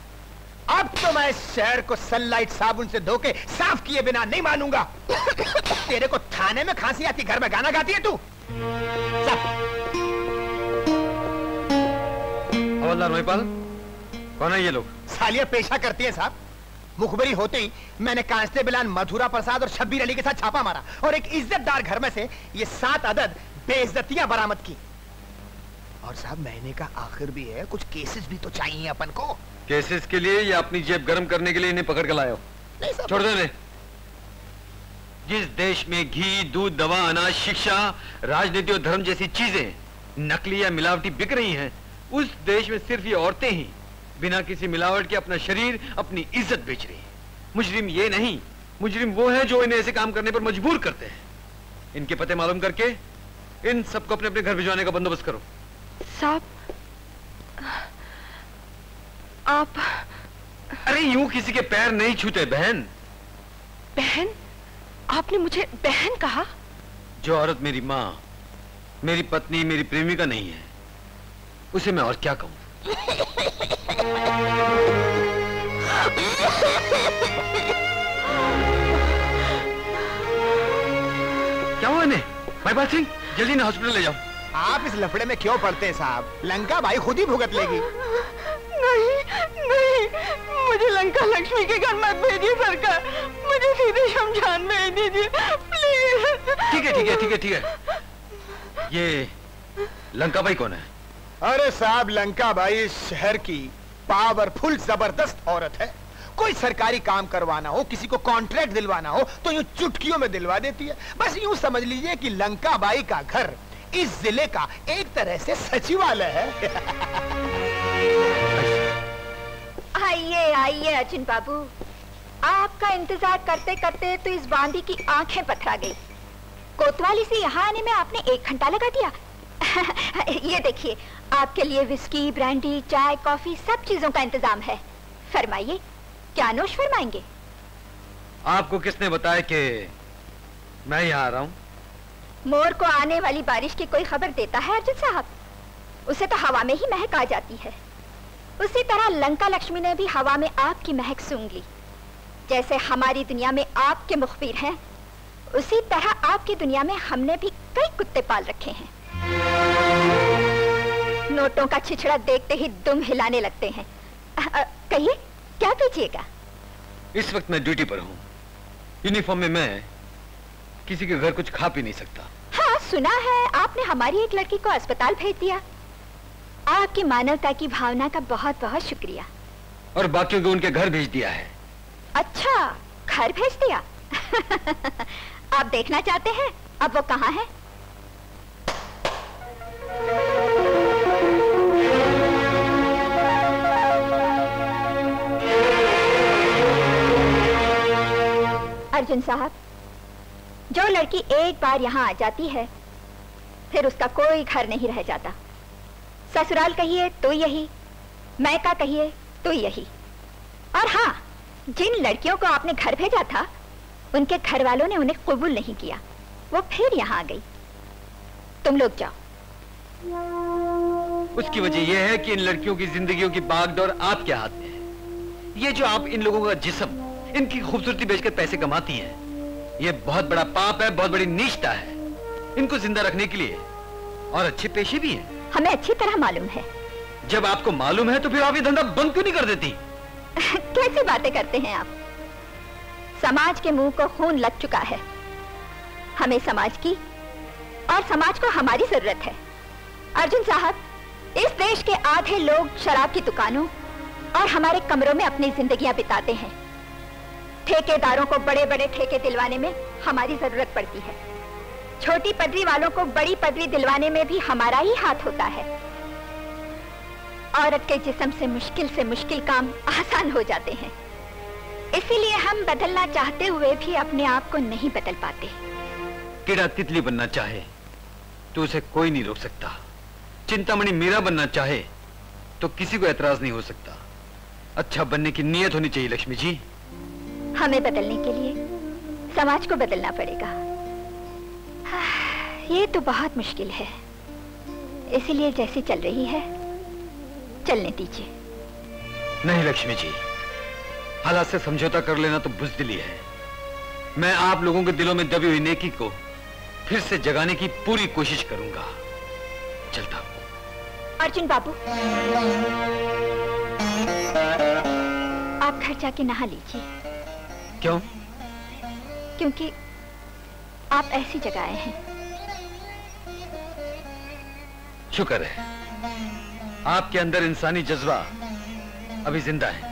S12: अब तो मैं इस शहर को सनलाइट साबुन से धो के साफ़ किए बिना नहीं मानूँगा। तेरे को थाने में खांसी आती घर में गाना गाती है तू?
S4: हवलदार महिपाल। कौन है ये लोग?
S12: सालिया पेशा करती है साहब। मुखबरी होते ही मैंने कांस्टेबलान मधुरा प्रसाद और शब्बीर अली के साथ छापा मारा और एक इज्जतदार घर में से ये सात अदद बेइज्जतियाँ बरामद की। और साहब महीने का आखिर भी है कुछ केसेस भी तो चाहिए अपन को।
S4: केसेस के लिए या अपनी जेब गर्म करने के लिए इन्हें पकड़ कर लाए हो? छोड़ दो जिस देश में घी दूध दवा अनाज शिक्षा राजनीति और धर्म जैसी चीज़ें नकली या मिलावटी बिक रही हैं उस देश में सिर्फ़ ये औरतें ही बिना किसी मिलावट के अपना शरीर अपनी इज़्ज़त बेच रही हैं। मुजरिम ये नहीं मुजरिम वो है जो इन्हें ऐसे काम करने पर मजबूर करते हैं। इनके पते मालूम करके इन सबको अपने अपने घर भिजवाने का बंदोबस्त करो।
S5: साहब आप
S4: अरे यूँ किसी के पैर नहीं छूते बहन।
S5: बहन? आपने मुझे बहन कहा?
S4: जो औरत मेरी माँ मेरी पत्नी मेरी प्रेमिका नहीं है उसे मैं और क्या कहूँ? क्या हुआ इन्हें? भाई सिंह जल्दी ना हॉस्पिटल ले जाओ।
S12: आप इस लफड़े में क्यों पड़ते हैं साहब? लंका भाई खुद ही भुगत लेगी।
S17: नहीं नहीं मुझे लंका लक्ष्मी के घर मत भेजिए सरकार। मुझे सीधे शमशान भेज दीजिए प्लीज़
S4: ठीक है ठीक है ठीक है ठीक है। ये लंका भाई कौन है?
S12: अरे साहब, लंका भाई शहर की पावरफुल ज़बरदस्त औरत है। कोई सरकारी काम करवाना हो, किसी को कॉन्ट्रैक्ट दिलवाना हो तो यूँ चुटकियों में दिलवा देती है। बस यूँ समझ लीजिए कि लंका बाई का घर इस ज़िले का एक तरह से सचिवालय है। [laughs]
S5: आइए आइए, अचिन बाबू। आपका इंतज़ार करते करते तो इस बांदी की आँखें पथरा गई। कोतवाली से यहाँ आने में आपने एक घंटा लगा दिया। [laughs] ये देखिए आपके लिए विस्की ब्रांडी चाय कॉफ़ी सब चीज़ों का इंतज़ाम है। फरमाइए क्या नोश फरमाएँगे?
S4: आपको किसने बताया कि मैं यहाँ आ रहा हूँ?
S5: मोर को आने वाली बारिश की कोई खबर देता है अर्जुन साहब? उसे तो हवा में ही महक आ जाती है। उसी तरह लंका लक्ष्मी ने भी हवा में आपकी महक सूंघ ली। जैसे हमारी दुनिया में आपके मुखबिर हैं उसी तरह आपकी दुनिया में हमने भी कई कुत्ते पाल रखे हैं। नोटों का छिछड़ा देखते ही दुम हिलाने लगते हैं। कहिए क्या कीजिएगा?
S4: इस वक्त मैं ड्यूटी पर हूँ। यूनिफॉर्म में मैं किसी के घर कुछ खा पी नहीं सकता।
S5: हाँ सुना है आपने हमारी एक लड़की को अस्पताल भेज दिया। आपकी मानवता की भावना का बहुत बहुत शुक्रिया।
S4: और बाकियों को उनके घर भेज दिया है।
S5: अच्छा घर भेज दिया? [laughs] आप देखना चाहते हैं अब वो कहाँ है? अर्जुन साहब, जो लड़की एक बार यहाँ आ जाती है, फिर उसका कोई घर नहीं रह जाता। ससुराल कहिए तो यही, मैका कहिए तो यही। और हाँ जिन लड़कियों को आपने घर भेजा था, उनके घर वालों ने उन्हें कबूल नहीं किया। वो फिर यहाँ आ गई। तुम लोग जाओ।
S4: उसकी वजह यह है कि इन लड़कियों की जिंदगियों की बागडोर आपके हाथ में है। ये जो आप इन लोगों का जिस्म इनकी खूबसूरती बेचकर पैसे कमाती हैं ये बहुत बड़ा पाप है बहुत बड़ी निष्ठा है। इनको ज़िंदा रखने के लिए और अच्छे पेशे भी हैं।
S5: हमें अच्छी तरह मालूम है।
S4: जब आपको मालूम है तो फिर आप ये धंधा बंद क्यों नहीं कर देती? [laughs]
S5: कैसी बातें करते हैं आप? समाज के मुँह को खून लग चुका है। हमें समाज की और समाज को हमारी ज़रूरत है। अर्जुन साहब, इस देश के आधे लोग शराब की दुकानों और हमारे कमरों में अपनी जिंदगियाँ बिताते हैं। ठेकेदारों को बड़े बड़े ठेके दिलवाने में हमारी ज़रूरत पड़ती है। छोटी पदवी वालों को बड़ी पदवी दिलवाने में भी हमारा ही हाथ होता है। औरत के जिस्म से मुश्किल से मुश्किल काम आसान हो जाते हैं। इसीलिए हम बदलना चाहते हुए भी अपने आप को नहीं बदल पाते।
S4: कीड़ा तितली बनना चाहे तो उसे कोई नहीं रोक सकता। चिंतामणि मेरा बनना चाहे तो किसी को एतराज़ नहीं हो सकता। अच्छा बनने की नीयत होनी चाहिए लक्ष्मी जी।
S5: हमें बदलने के लिए समाज को बदलना पड़ेगा। ये तो बहुत मुश्किल है। इसीलिए जैसी चल रही है चलने दीजिए।
S4: नहीं लक्ष्मी जी। हालात से समझौता कर लेना तो बुजदिली है। मैं आप लोगों के दिलों में दबी हुई नेकी को फिर से जगाने की पूरी कोशिश करूँगा। चलता हूँ।
S5: अर्जुन बाबू। आप घर जाके नहा लीजिए।
S4: क्यों?
S5: क्योंकि आप ऐसी जगह आए हैं।
S4: शुक्र है। आपके अंदर इंसानी जज्बा अभी ज़िंदा है।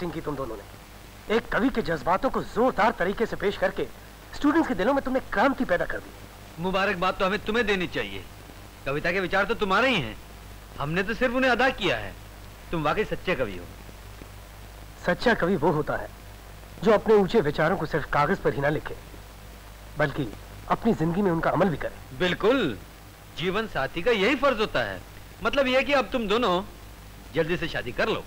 S23: एक्टिंग की तुम दोनों ने। एक कवि के जज्बातों को जोरदार तरीके से पेश करके स्टूडेंट्स के दिलों में तुमने क्रांति पैदा कर दी।
S4: मुबारकबाद तो हमें तुम्हें देनी चाहिए। कविता के विचार तो तुम्हारे ही हैं। हमने तो सिर्फ़ उन्हें अदा किया है। तुम वाकई सच्चे कवि हो।
S23: सच्चा कवि वो होता है जो अपने ऊँचे विचारों को सिर्फ़ कागज़ पर ही ना लिखे बल्कि अपनी ज़िंदगी में उनका अमल भी करे।
S4: बिल्कुल। जीवन साथी का यही फ़र्ज़ होता है। मतलब यह कि अब तुम दोनों जल्दी से शादी कर लो।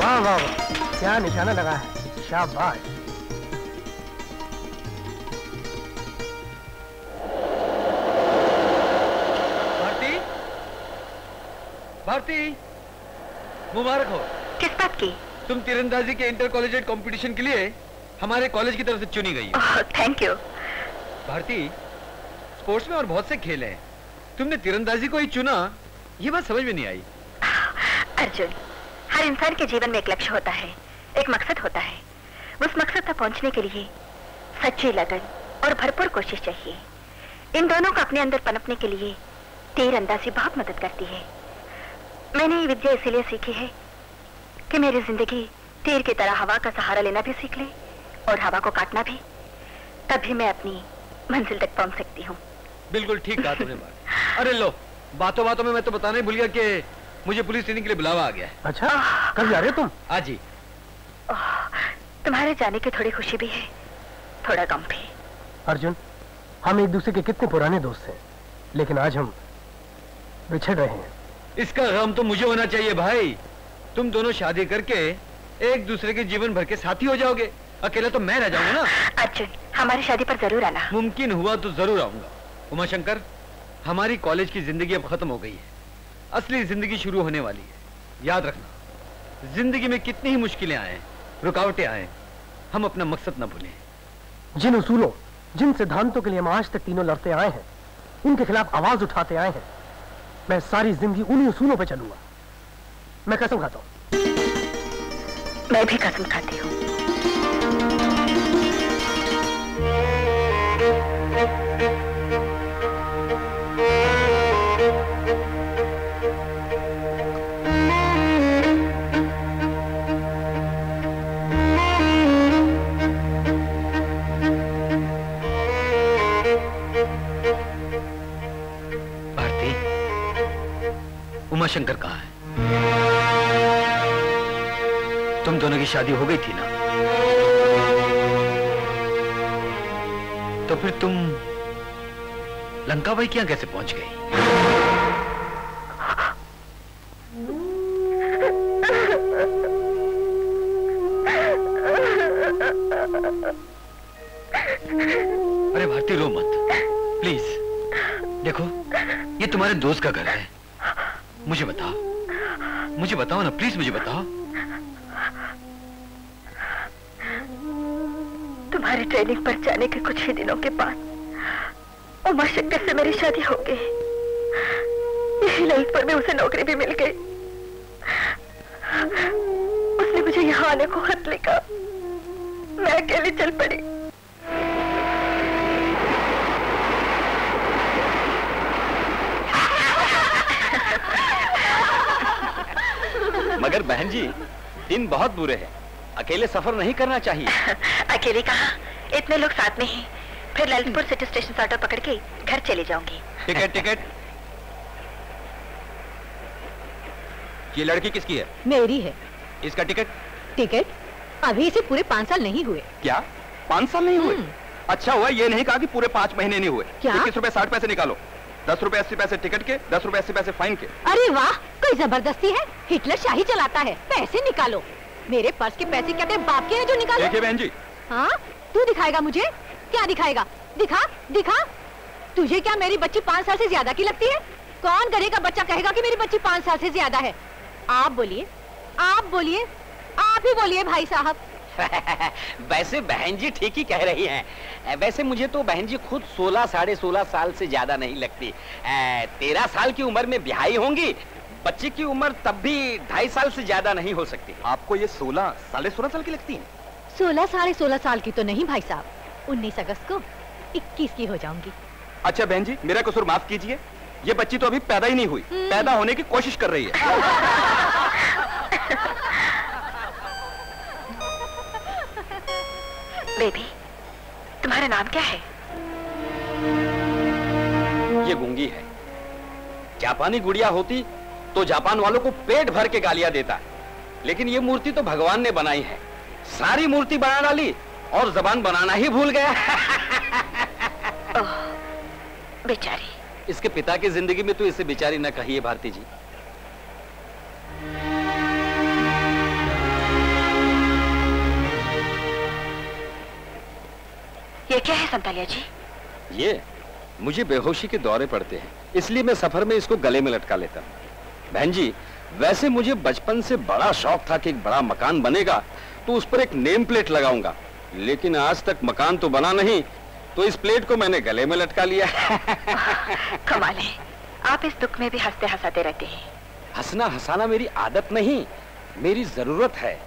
S23: वाह वाह वाह। क्या निशाना लगा है। शाबाश।
S4: भारती? भारती मुबारक हो।
S24: किस बात की?
S4: तुम तीरंदाजी के इंटर कॉलेज कंपटीशन के लिए हमारे कॉलेज की तरफ़ से चुनी गई हो।
S24: थैंक यू
S4: भारती स्पोर्ट्स में और बहुत से खेल हैं। तुमने तीरंदाजी को ही चुना ये बात समझ में नहीं आई।
S24: अर्जुन हर इंसान के जीवन में एक लक्ष्य होता है एक मकसद होता है। उस मकसद तक पहुँचने के लिए सच्ची लगन और भरपूर कोशिश चाहिए। इन दोनों को अपने अंदर पनपने के लिए तीर अंदाजी बहुत मदद करती है। मैंने ये विद्या इसीलिए सीखी है कि मेरी ज़िंदगी तीर की तरह हवा का सहारा लेना भी सीख ले और हवा को काटना भी। तभी मैं अपनी मंजिल तक पहुँच सकती हूँ।
S4: बिल्कुल ठीक कहा तुमने बात अरे लो बातों बातों में मैं तो बताना ही भूल गया कि मुझे पुलिस ट्रेनिंग के लिए बुलावा आ गया है।
S23: अच्छा कब जा रहे हो तुम?
S4: आज ही
S24: तुम्हारे जाने की थोड़ी खुशी भी है थोड़ा गम भी।
S23: अर्जुन हम एक दूसरे के कितने पुराने दोस्त हैं लेकिन आज हम बिछड़ रहे हैं।
S4: इसका गम तो मुझे होना चाहिए भाई। तुम दोनों शादी करके एक दूसरे के जीवन भर के साथी हो जाओगे। अकेला तो मैं रह जाऊँगा ना।
S24: अर्जुन हमारी शादी पर ज़रूर आना।
S4: मुमकिन हुआ तो ज़रूर आऊँगा। उमाशंकर हमारी कॉलेज की ज़िंदगी अब खत्म हो गई है। असली ज़िंदगी शुरू होने वाली है। याद रखना ज़िंदगी में कितनी ही मुश्किलें आए रुकावटें आए हम अपना मकसद न भूलें।
S23: जिन उसूलों जिन सिद्धांतों के लिए हम आज तक तीनों लड़ते आए हैं उनके खिलाफ आवाज़ उठाते आए हैं मैं सारी ज़िंदगी उन्हीं उसूलों पर चलूँगा। मैं कसम खाता हूँ।
S24: मैं भी कसम खाती हूँ।
S4: उमाशंकर कहाँ है? तुम दोनों की शादी हो गई थी ना? तो फिर तुम लंका भाई क्या कैसे पहुँच गई? अरे भारती रो मत। प्लीज़ देखो, ये तुम्हारे दोस्त का घर है। मुझे बताओ। मुझे बताओ ना प्लीज़ मुझे बताओ।
S24: तुम्हारी ट्रेनिंग पर जाने के कुछ ही दिनों के बाद उमा शंकर से मेरी शादी हो गई। यही ललितपुर में उसे नौकरी भी मिल गई। उसने मुझे यहाँ आने को खत लिखा। मैं अकेली चल पड़ी।
S2: मगर बहन जी दिन बहुत बुरे हैं। अकेले सफ़र नहीं करना चाहिए। [laughs]
S24: अकेले कहा? इतने लोग साथ में हैं। फिर ललितपुर सिटी स्टेशन से ऑटो पकड़ के घर चले जाऊँगी।
S25: Ticket ticket. ये लड़की किसकी है?
S26: मेरी है।
S25: इसका टिकट?
S26: टिकट? अभी इसे पूरे पाँच साल नहीं हुए।
S2: क्या? पाँच साल नहीं हुए? अच्छा हुआ ये नहीं कहा कि पूरे पाँच महीने नहीं हुए।
S26: क्या?
S2: इक्कीस रुपए साठ पैसे निकालो। दस रुपए अस्सी पैसे टिकट के दस रुपए अस्सी पैसे फाइन के।
S26: अरे वाह कोई ज़बरदस्ती है? हिटलर शाही चलाता है पैसे निकालो। मेरे पर्स के पैसे क्या तेरे बाप के हैं जो निकालो।
S2: देखिए बहन जी।
S26: हाँ तू दिखाएगा मुझे? क्या दिखाएगा? दिखा दिखा। तुझे क्या मेरी बच्ची पाँच साल से ज़्यादा की लगती है? कौन करेगा बच्चा कहेगा कि मेरी बच्ची पाँच साल से ज़्यादा है? आप बोलिए आप बोलिए आप ही बोलिए भाई साहब।
S2: वैसे बहन जी ठीक ही कह रही हैं। वैसे मुझे तो बहन जी खुद सोलह साढ़े सोलह साल से ज़्यादा नहीं लगती। तेरह साल की उम्र में ब्याही होंगी बच्चे की उम्र तब भी ढाई साल से ज़्यादा नहीं हो सकती। आपको ये सोलह साढ़े सोलह साल की लगती है?
S26: सोलह साढ़े सोलह साल की तो नहीं भाई साहब। उन्नीस अगस्त को इक्कीस की हो जाऊँगी।
S2: अच्छा बहन जी मेरा कसूर माफ़ कीजिए। ये बच्ची तो अभी पैदा ही नहीं हुई। पैदा होने की कोशिश कर रही है। [laughs]
S24: बेबी तुम्हारा नाम क्या है?
S2: ये गुंगी है। जापानी गुड़िया होती तो जापान वालों को पेट भर के गालियाँ देता लेकिन ये मूर्ति तो भगवान ने बनाई है। सारी मूर्ति बना डाली और जबान बनाना ही भूल गया। [laughs]
S24: बेचारी।
S2: इसके पिता की ज़िंदगी में तो इसे बेचारी न कहिए भारती जी।
S24: ये क्या है संतालिया जी?
S2: ये मुझे बेहोशी के दौरे पड़ते हैं। इसलिए मैं सफ़र में इसको गले में लटका लेता हूँ। बहन जी वैसे मुझे बचपन से बड़ा शौक था कि एक बड़ा मकान बनेगा तो उस पर एक नेम प्लेट लगाऊँगा। लेकिन आज तक मकान तो बना नहीं तो इस प्लेट को मैंने गले में लटका लिया। [laughs]
S24: कमाल है। आप इस दुख में भी हँसते हंसाते रहते हैं।
S2: हंसना हंसाना मेरी आदत नहीं मेरी ज़रूरत है।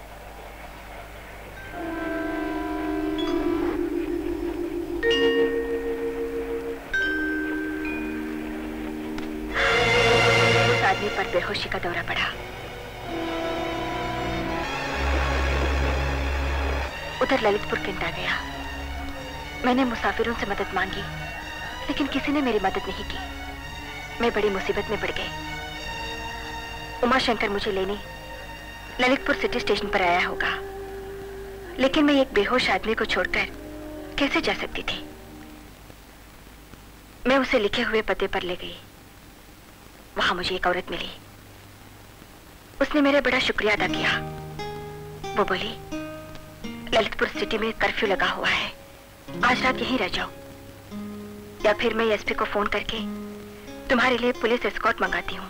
S24: उस पर बेहोशी का दौरा पड़ा उधर ललितपुर किंता गया। मैंने मुसाफिरों से मदद मांगी, लेकिन किसी ने मेरी मदद नहीं की। मैं बड़ी मुसीबत में पड़ गई। उमाशंकर मुझे लेने ललितपुर सिटी स्टेशन पर आया होगा। लेकिन मैं एक बेहोश आदमी को छोड़कर कैसे जा सकती थी? मैं उसे लिखे हुए पते पर ले गई। वहाँ मुझे एक औरत मिली। उसने मेरा बड़ा शुक्रिया अदा किया। वो बोली, ललितपुर सिटी में कर्फ्यू लगा हुआ है। आज रात यहीं रह जाओ। या फिर मैं एसपी को फ़ोन करके तुम्हारे लिए पुलिस एस्कॉट मंगाती हूँ।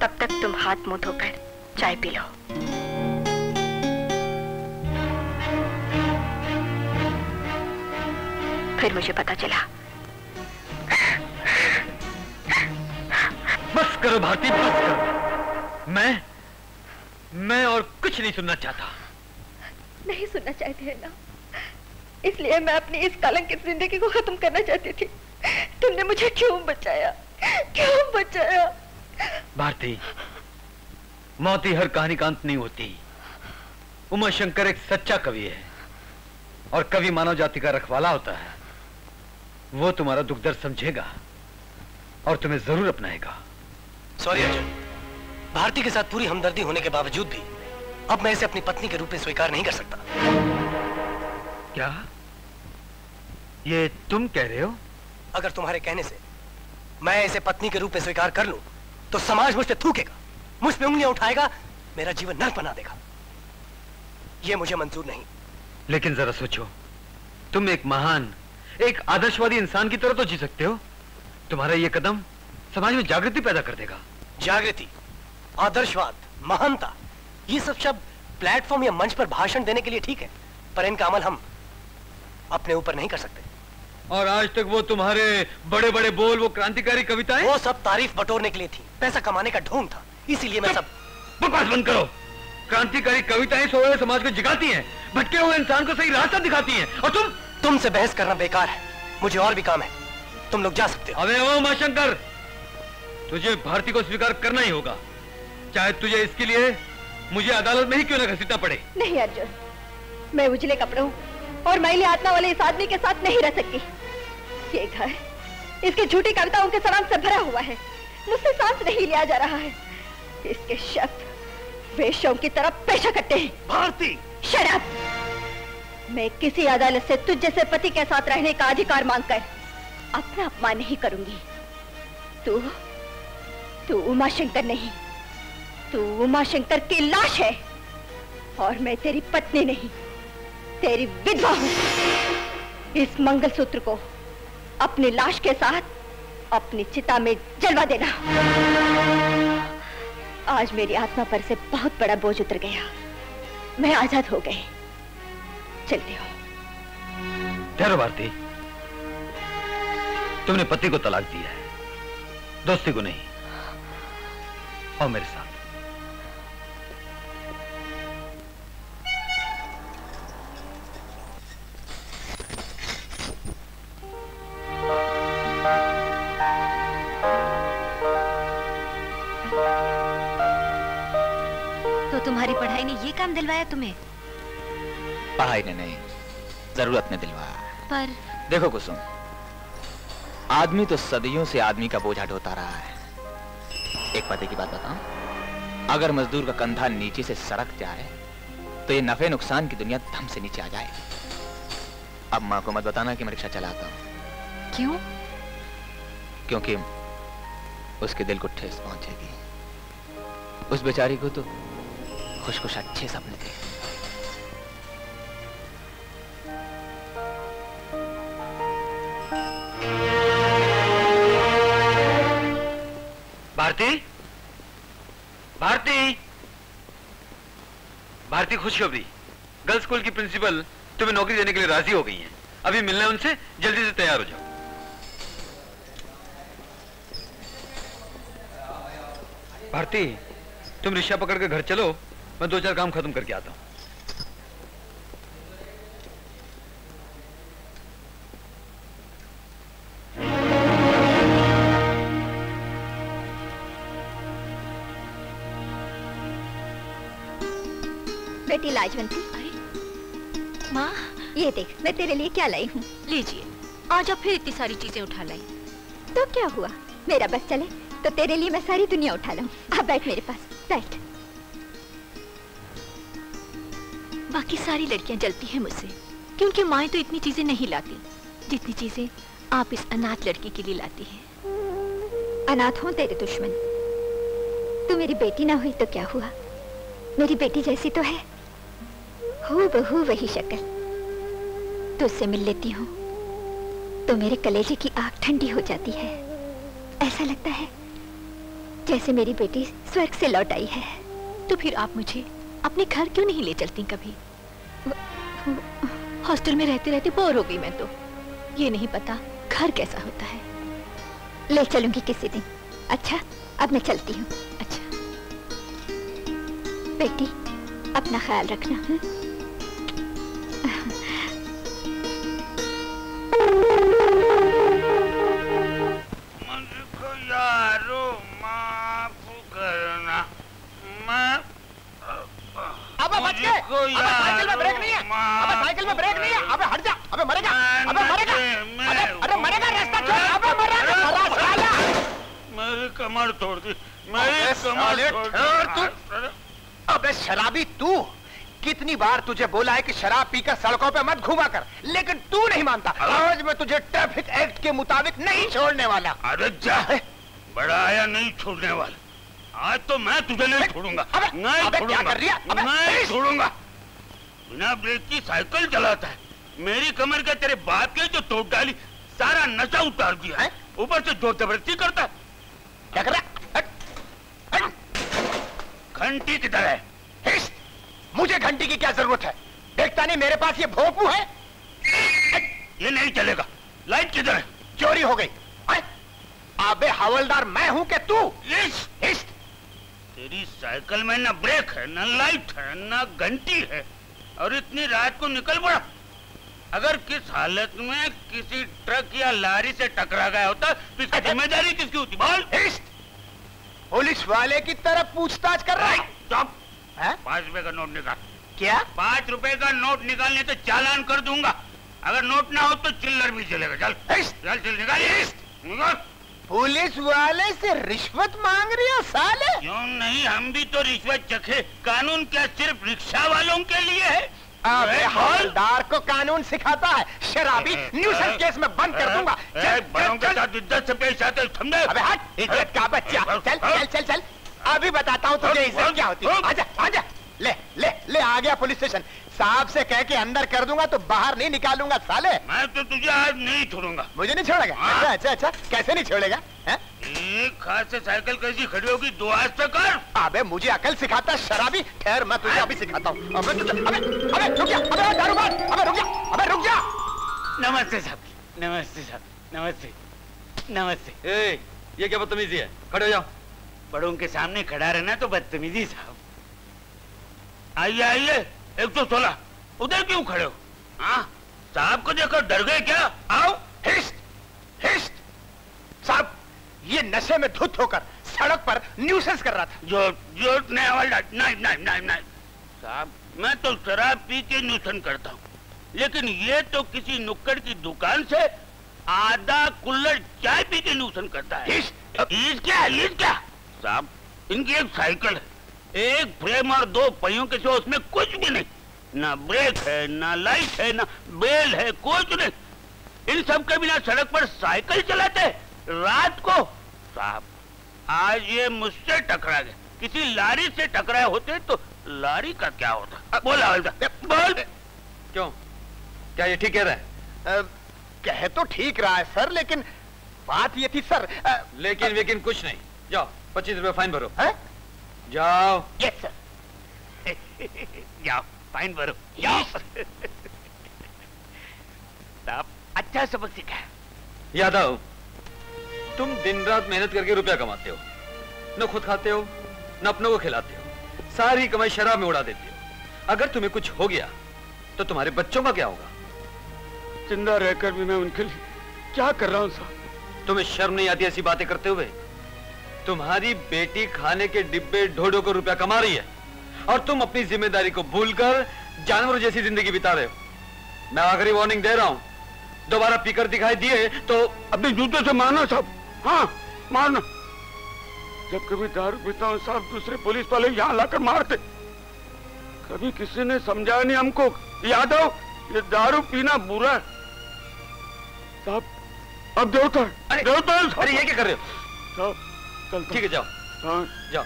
S24: तब तक तुम हाथ मुँह धोकर चाय पी लो। फिर मुझे पता चला
S4: बस करो भारती बस करो मैं मैं और कुछ नहीं सुनना चाहता।
S24: नहीं सुनना चाहते हैं ना। इसलिए मैं अपनी इस कलंकित ज़िंदगी को खत्म करना चाहती थी। तुमने मुझे क्यों बचाया? क्यों बचाया?
S4: भारती मौत ही हर कहानी का अंत नहीं होती। उमा शंकर एक सच्चा कवि है। और कवि मानव जाति का रखवाला होता है। वो तुम्हारा दुख दर्द समझेगा और तुम्हें ज़रूर अपनाएगा।
S23: सॉरी अर्जुन भारती के साथ पूरी हमदर्दी होने के बावजूद भी अब मैं इसे अपनी पत्नी के रूप में स्वीकार नहीं कर सकता।
S4: क्या? ये तुम कह रहे हो?
S23: अगर तुम्हारे कहने से मैं इसे पत्नी के रूप में स्वीकार कर लूँ तो समाज मुझ पे थूकेगा मुझ पे उंगलियाँ उठाएगा मेरा जीवन नर्क बना देगा। ये मुझे मंजूर नहीं।
S4: लेकिन जरा सोचो तुम एक महान एक आदर्शवादी इंसान की तरह तो जी सकते हो। तुम्हारा ये कदम समाज में जागृति पैदा कर देगा।
S23: जागृति आदर्शवाद महानता ये सब शब्द प्लेटफॉर्म या मंच पर भाषण देने के लिए ठीक है पर इनका अमल हम अपने ऊपर नहीं कर सकते।
S4: और आज तक वो तुम्हारे बड़े बड़े बोल वो क्रांतिकारी कविताएँ?
S23: वो सब तारीफ़ बटोरने के लिए थी पैसा कमाने का ढोंग था इसीलिए मैं सब
S4: बकवास बंद करो। क्रांतिकारी कविताएँ सोए समाज को जगाती हैं भटके हुए इंसान को सही रास्ता दिखाती हैं और तुम
S23: तुमसे बहस करना बेकार है मुझे और भी काम है तुम लोग जा सकते हो।
S4: अबे ओ माशंकर तुझे भारती को स्वीकार करना ही होगा। चाहे तुझे इसके लिए मुझे अदालत में ही क्यों ना घसीटना पड़े?
S16: नहीं अर्जुन। मैं उजले कपड़ों और मैली आत्मा वाले इस आदमी के साथ नहीं रह सकती। ये घर इसकी झूठी कविताओं के सलाम से भरा हुआ है। मुझसे सांस नहीं लिया जा रहा है। इसके शब्द वेश्यों की तरह पेशा करते हैं।
S11: भारती!
S16: शराब मैं किसी अदालत से तुझ जैसे पति के साथ रहने का अधिकार मांगकर अपना अपमान नहीं करूँगी। तू तू उमा शंकर नहीं। तू उमाशंकर की लाश है। और मैं तेरी पत्नी नहीं, तेरी विधवा हूँ। इस मंगलसूत्र को अपनी लाश के साथ अपनी चिता में जलवा देना। आज मेरी आत्मा पर से बहुत बड़ा बोझ उतर गया। मैं आज़ाद हो गई। चलती हूँ।
S4: ठहरो भारती। तुमने पति को तलाक दिया है, दोस्ती को नहीं। और मेरे साथ।
S26: तो तुम्हारी पढ़ाई ने ये काम दिलवाया तुम्हें?
S3: पढ़ाई ने नहीं ज़रूरत ने दिलवाया।
S26: पर
S3: देखो कुसुम आदमी तो सदियों से आदमी का बोझा ढोता रहा है। एक पते की बात बताऊँ। अगर मजदूर का कंधा नीचे से सड़क जाए तो ये नफे नुकसान की दुनिया धम से नीचे आ जाए। अब माँ को मत बताना कि मैं रिक्शा चलाता हूँ।
S26: क्यों?
S3: क्योंकि उसके दिल को ठेस पहुंचेगी। उस बेचारी को तो खुश खुश अच्छे सपने थे
S4: भारती? भारती? भारती खुश खुशखबरी गर्ल्स स्कूल की प्रिंसिपल तुम्हें नौकरी देने के लिए राज़ी हो गई हैं। अभी मिलना है उनसे, जल्दी से तैयार हो जाओ। भारती, तुम रिक्शा पकड़ के घर चलो, मैं दो चार काम खत्म करके आता हूँ।
S16: बेटी लाजवंती
S26: माँ
S16: ये देख मैं तेरे लिए क्या लाई हूँ?
S26: लीजिए आज आप फिर इतनी सारी चीज़ें उठा लाई।
S16: तो क्या हुआ? मेरा बस चले तो तेरे लिए मैं सारी दुनिया उठा लाऊं अब बैठ मेरे पास बैठ।
S26: बाकी सारी लड़कियाँ जलती हैं मुझसे क्योंकि माएँ तो इतनी चीज़ें नहीं लाती जितनी चीज़ें आप इस अनाथ लड़की के लिए लाती हैं।
S16: अनाथ हो तेरे दुश्मन। तू मेरी बेटी ना हुई तो क्या हुआ? मेरी बेटी जैसी तो है। हूँ बहू वही शक्ल। तुझसे मिल लेती हूँ तो मेरे कलेजे की आग ठंडी हो जाती है। ऐसा लगता है जैसे मेरी बेटी स्वर्ग से लौट आई है।
S26: तो फिर आप मुझे अपने घर क्यों नहीं ले चलती कभी? हॉस्टल में रहते रहते बोर हो गई मैं तो। ये नहीं पता घर कैसा होता है।
S16: ले चलूँगी किसी दिन। अच्छा अब मैं चलती हूँ।
S26: अच्छा।
S16: बेटी अपना ख्याल रखना हुँ?
S12: अबे साइकिल में ब्रेक नहीं है। अबे साइकिल में ब्रेक नहीं है। अबे हट जा। अबे मरेगा अबे मरेगा अरे मरेगा रास्ता छोड़। अबे मरेगा साला साला
S11: मेरी कमर तोड़ दी। मेरी कमर।
S12: ठहर तू। अबे शराबी तू कितनी बार तुझे बोला है कि शराब पीकर सड़कों पे मत घूमा कर लेकिन तू नहीं मानता। आज मैं तुझे ट्रैफ़िक एक्ट के मुताबिक नहीं छोड़ने वाला।
S11: अरे जा। बड़ा आया नहीं छोड़ने वाला। आज तो मैं तुझे नहीं छोड़ूँगा। नहीं छोड़ूँगा। नहीं छोड़ूँगा। बिना ब्रेक की साइकिल चलाता है। मेरी कमर के तेरे बाप के जो तोड़ डाली सारा नशा उतार दिया है। ऊपर से ज़ोर ज़बरदस्ती करता है।
S12: क्या कर रहा
S11: घंटी किधर है?
S12: मुझे घंटी की क्या ज़रूरत है? देखता नहीं मेरे पास ये भोपू है।
S11: ये नहीं चलेगा। लाइट किधर है?
S12: चोरी हो गई? अबे हवलदार मैं हूँ कि तू?
S11: इस, इस। तेरी साइकिल में ना ब्रेक है ना लाइट है ना घंटी है और इतनी रात को निकल पड़ा। अगर किस हालत में किसी ट्रक या लारी से टकरा गया होता तो इसकी ज़िम्मेदारी किसकी होती? बोल।
S12: पुलिस वाले की तरफ़ पूछताछ कर रहा है।
S11: पाँच रुपए का नोट निकाल।
S12: क्या?
S11: पाँच रुपए का नोट निकालने तो चालान कर दूँगा। अगर नोट ना हो तो चिल्लर भी चलेगा। चल। चल चल निकाल। निकाल।
S12: पुलिस वाले से रिश्वत मांग रही हो साले?
S11: क्यों नहीं? हम भी तो रिश्वत चखे। कानून क्या सिर्फ़ रिक्शा वालों के लिए है? ए,
S12: को कानून सिखाता है। शराबी न्यूसेंस केस में बंद कर दूँगा। चल,
S11: बड़ों के साथ इज़्ज़त से पेश आते समझे?
S12: अबे हट इज़्ज़त का बच्चा। चल चल चल चल। अभी बताता हूँ तुझे इज़्ज़त क्या होती है। आजा आजा। ले ले ले आ गया पुलिस स्टेशन। साहब से कह के अंदर कर दूँगा तो बाहर नहीं निकालूँगा साले।
S11: मैं तो तुझे आज नहीं छोड़ूँगा।
S12: मुझे नहीं छोड़ेगा? अच्छा अच्छा अच्छा। कैसे नहीं छोड़ेगा? हैं?
S11: एक हाथ से साइकिल कैसी खड़ी होगी दो हाथ से कर।
S12: अबे मुझे अकल सिखाता शराबी। ठहर मैं तुझे अभी सिखाता हूँ। अबे अबे अबे रुक जा। अबे दारू बाज अबे रुक जा। अबे रुक जा।
S11: नमस्ते साहब नमस्ते साहब नमस्ते। नमस्ते।
S4: ए, ये क्या बदतमीजी है? खड़े हो जाओ।
S11: बड़ों के सामने खड़ा रहना तो बदतमीजी साहब। आइए आइए। एक सौ सोलह उधर क्यों खड़े हो? हाँ? साहब को देखो डर गए क्या? आओ
S12: हिस्ट हिस्ट। साहब ये नशे में धुत होकर सड़क पर न्यूसेंस कर रहा था।
S11: जो जो नहीं नहीं नहीं साहब मैं तो शराब पी के न्यूसन करता हूँ। लेकिन ये तो किसी नुक्कड़ की दुकान से आधा कुल्लर चाय पी के न्यूसन करता है। ईज क्या है ईज क्या? साहब इनकी एक साइकिल है। एक फ्रेम और दो पहियों के सिवा उसमें कुछ भी नहीं। ना ब्रेक है ना लाइट है ना बेल है कुछ नहीं। इन सब के बिना सड़क पर साइकिल चलाते रात को साहब आज ये मुझसे टकरा गए किसी लारी से टकराए होते तो लारी का क्या होता? बोल बोल।
S4: क्यों? क्या ये ठीक कह रहा है?
S12: अ, कह तो ठीक रहा है सर लेकिन बात ये थी सर अ,
S4: लेकिन आ, वेकिन कुछ नहीं। जाओ पच्चीस रुपए फाइन भरो।
S12: है?
S4: जाओ।
S11: यस सर जाओ फाइन भरो जाओ साहब अच्छा सबक सीखा।
S4: यादव तुम दिन रात मेहनत करके रुपया कमाते हो। न खुद खाते हो न अपनों को खिलाते हो। सारी कमाई शराब में उड़ा देते हो। अगर तुम्हें कुछ हो गया तो तुम्हारे बच्चों का क्या होगा?
S18: ज़िंदा रहकर भी मैं उनके लिए क्या कर रहा हूँ साहब?
S4: तुम्हें शर्म नहीं आती ऐसी बातें करते हुए? तुम्हारी बेटी खाने के डिब्बे ढोडो को रुपया कमा रही है और तुम अपनी ज़िम्मेदारी को भूलकर जानवरों जैसी ज़िंदगी बिता रहे हो। मैं आखिरी वार्निंग दे रहा हूँ। दोबारा पीकर दिखाई दिए तो
S18: अपने जूते से मारना साहब हाँ मारना। जब कभी दारू पीता हूँ, साहब दूसरे पुलिस वाले यहाँ लाकर मारते। कभी किसी ने समझाया नहीं हमको। यादव ये दारू पीना बुरा है। साहब, अब देवता है। देवता
S4: अरे, ये क्या कर रहे हो?
S18: साहब चलता
S4: ठीक है जाओ।
S18: हाँ।
S4: जाओ।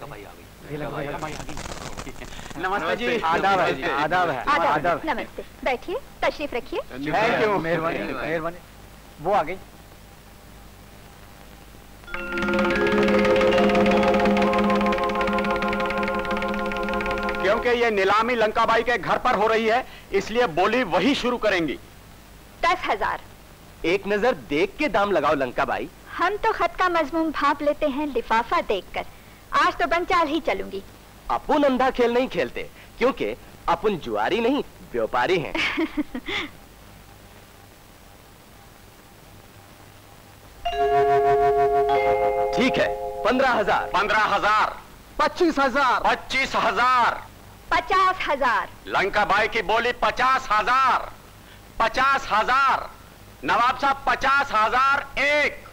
S3: कमाई आ गई?
S11: नमस्ते जी।
S15: आदाब है आदाब है
S5: आदाब
S15: आदाब
S5: नमस्ते। बैठिए तशरीफ़ रखिए।
S15: थैंक यू मेहरबानी। मेहरबानी। वो आ गई।
S18: क्योंकि ये नीलामी लंकाबाई के घर पर हो रही है इसलिए बोली वही शुरू करेंगी।
S5: दस हज़ार।
S15: एक नज़र देख के दाम लगाओ लंका बाई
S5: हम तो खत का मजमून भाप लेते हैं लिफाफा देखकर। आज तो बंचाल ही चलूँगी।
S15: अपन अंधा खेल नहीं खेलते क्योंकि अपन जुआरी नहीं व्यापारी हैं। [laughs] ठीक है पंद्रह हज़ार।
S18: पंद्रह हज़ार।
S15: पच्चीस हज़ार।
S18: पच्चीस हज़ार।
S5: पचास हज़ार।
S18: लंका बाई की बोली पचास हज़ार। पचास हज़ार
S6: नवाब साहब पचास हज़ार एक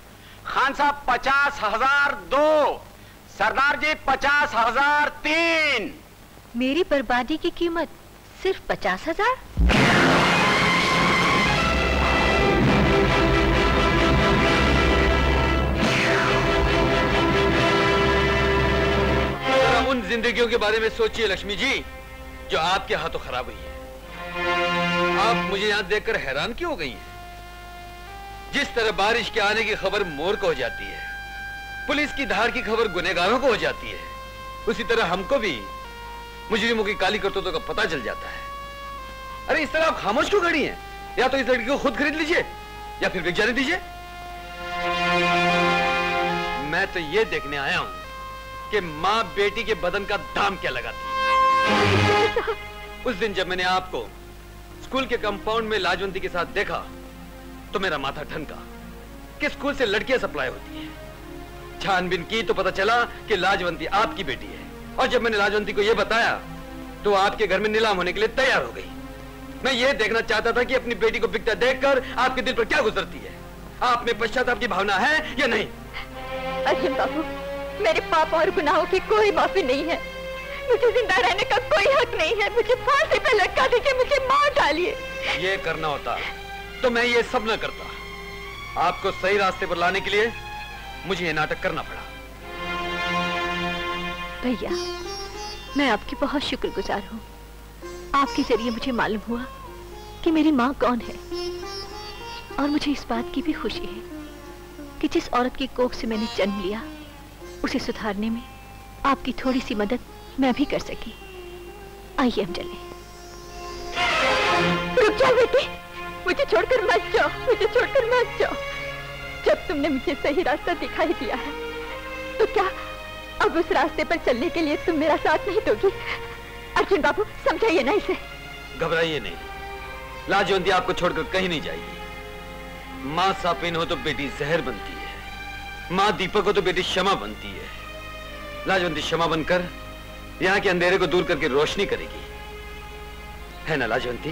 S6: खान साहब पचास हज़ार दो सरदार जी पचास हज़ार तीन।
S26: मेरी बर्बादी की कीमत सिर्फ़ पचास हज़ार?
S4: उन जिंदगियों के बारे में सोचिए लक्ष्मी जी जो आपके हाथों खराब हुई है। आप मुझे यहाँ देखकर हैरान क्यों हो गई हैं? जिस तरह बारिश के आने की खबर मोर को हो जाती है पुलिस की धार की खबर गुनेगारों को हो जाती है उसी तरह हमको भी मुजरिमों की काली करतूतों का पता चल जाता है। अरे इस तरह आप खामोश क्यों खड़ी हैं? या तो इस लड़की को खुद खरीद लीजिए या फिर बिक जाने दीजिए। मैं तो ये देखने आया हूँ कि माँ बेटी के बदन का दाम क्या लगाती है। उस दिन जब मैंने आपको स्कूल के कंपाउंड में लाजवंती के साथ देखा तो मेरा माथा ठनका कि स्कूल से लड़कियाँ सप्लाई होती हैं? छानबीन की तो पता चला कि लाजवंती आपकी बेटी है। और जब मैंने लाजवंती को यह बताया तो आपके घर में नीलाम होने के लिए तैयार हो गई। मैं ये देखना चाहता था कि अपनी बेटी को बिकता देखकर आपके दिल पर क्या गुजरती है। आप में पश्चाताप की भावना है या नहीं?
S5: अर्जुन बाबू, मेरे पाप और गुनाहों की कोई माफ़ी नहीं है। मुझे ज़िंदा रहने का कोई हक नहीं है। मुझे फांसी पे लटका दीजिए मुझे मार डालिए।
S4: ये करना होता तो मैं ये सब न करता। आपको सही रास्ते पर लाने के लिए मुझे ये नाटक करना पड़ा।
S26: भैया मैं आपकी बहुत शुक्रगुजार हूँ। आपके ज़रिए मुझे मालूम हुआ कि मेरी माँ कौन है। और मुझे इस बात की भी खुशी है कि जिस औरत की कोख से मैंने जन्म लिया उसे सुधारने में आपकी थोड़ी सी मदद मैं भी कर सकी। आइए हम चलें।
S5: रुक जाओ बेटी। मुझे छोड़कर मत जाओ। मुझे छोड़कर मत जाओ। जब तुमने मुझे सही रास्ता दिखाई दिया है तो क्या अब उस रास्ते पर चलने के लिए तुम मेरा साथ नहीं दोगी? अर्जुन बाबू, समझाइए ना इसे।
S4: घबराइए नहीं। लाजवंती आपको छोड़कर कहीं नहीं जाएगी। माँ सापिन हो तो बेटी जहर बनती है। माँ दीपक हो तो बेटी क्षमा बनती है। लाजवंती क्षमा बनकर यहाँ के अंधेरे को दूर करके रोशनी करेगी। है ना, लाजवंती?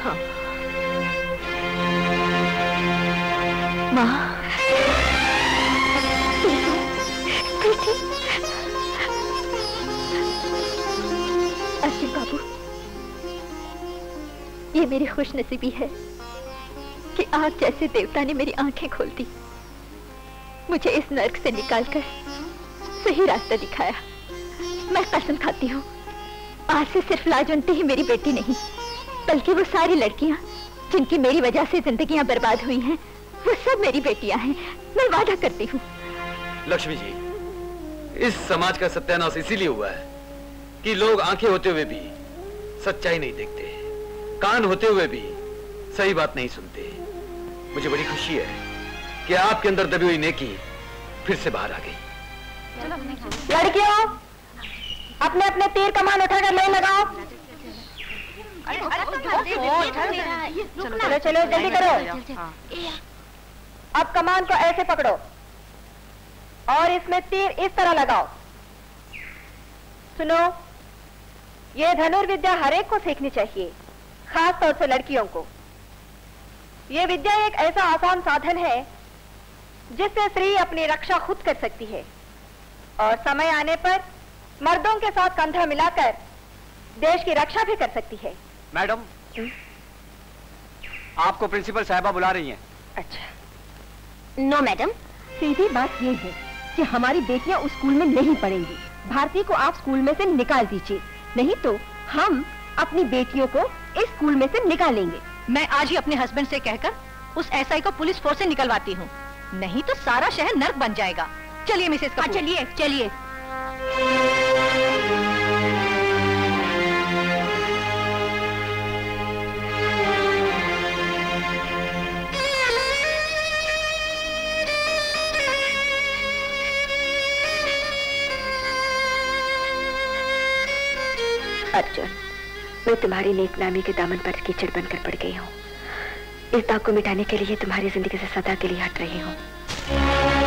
S26: हाँ। माँ?
S5: अर्जुन बाबू, ये मेरी खुश नसीबी है कि आप जैसे देवता ने मेरी आँखें खोल दी। मुझे इस नर्क से निकालकर सही रास्ता दिखाया। मैं कसम खाती हूँ। आज से सिर्फ़ लाजवंती ही मेरी बेटी नहीं, बल्कि वो सारी लड़कियाँ, जिनकी मेरी वजह से जिंदगियाँ बर्बाद हुई हैं, वो सब मेरी बेटियाँ हैं। मैं वादा करती हूँ।
S4: लक्ष्मी जी, इस समाज का सत्यानाश इसीलिए हुआ है कि लोग आँखें होते हुए भी सच्चाई नहीं देखते, कान होते हुए भी सही बात नहीं सुनते। मुझे बड़ी खुशी है कि आपके अंदर दबी हुई नेकी फिर से बाहर आ गई।
S16: लड़कियों, अपने अपने तीर कमान उठाकर लाइन लगाओ। चलो चलो, जल्दी करो। अब कमान को ऐसे पकड़ो और इसमें तीर इस तरह लगाओ। सुनो, ये धनुर्विद्या हरेक को सीखनी चाहिए, खास तौर से लड़कियों को। ये विद्या एक ऐसा आसान साधन है जिससे स्त्री अपनी रक्षा खुद कर सकती है। और समय आने पर मर्दों के साथ कंधा मिलाकर देश की रक्षा भी कर सकती है।
S6: मैडम आपको प्रिंसिपल साहबा बुला रही हैं।
S16: अच्छा। No madam. सीधी बात ये है कि हमारी बेटियाँ उस स्कूल में नहीं पढ़ेंगी। भारती को आप स्कूल में से निकाल दीजिए। नहीं तो हम अपनी बेटियों को इस स्कूल में से निकालेंगे।
S26: मैं आज ही अपने हस्बैंड से कहकर उस एसआई को पुलिस फोर्स से निकलवाती हूँ। नहीं तो सारा शहर नर्क बन जाएगा। चलिए मिसेस कपूर। चलिए चलिए।
S16: अर्जुन मैं तुम्हारी नेक नामी के दामन पर कीचड़ बनकर पड़ गई हूँ। इस दाग को मिटाने के लिए तुम्हारी ज़िंदगी से सदा के लिए हट रही हूँ।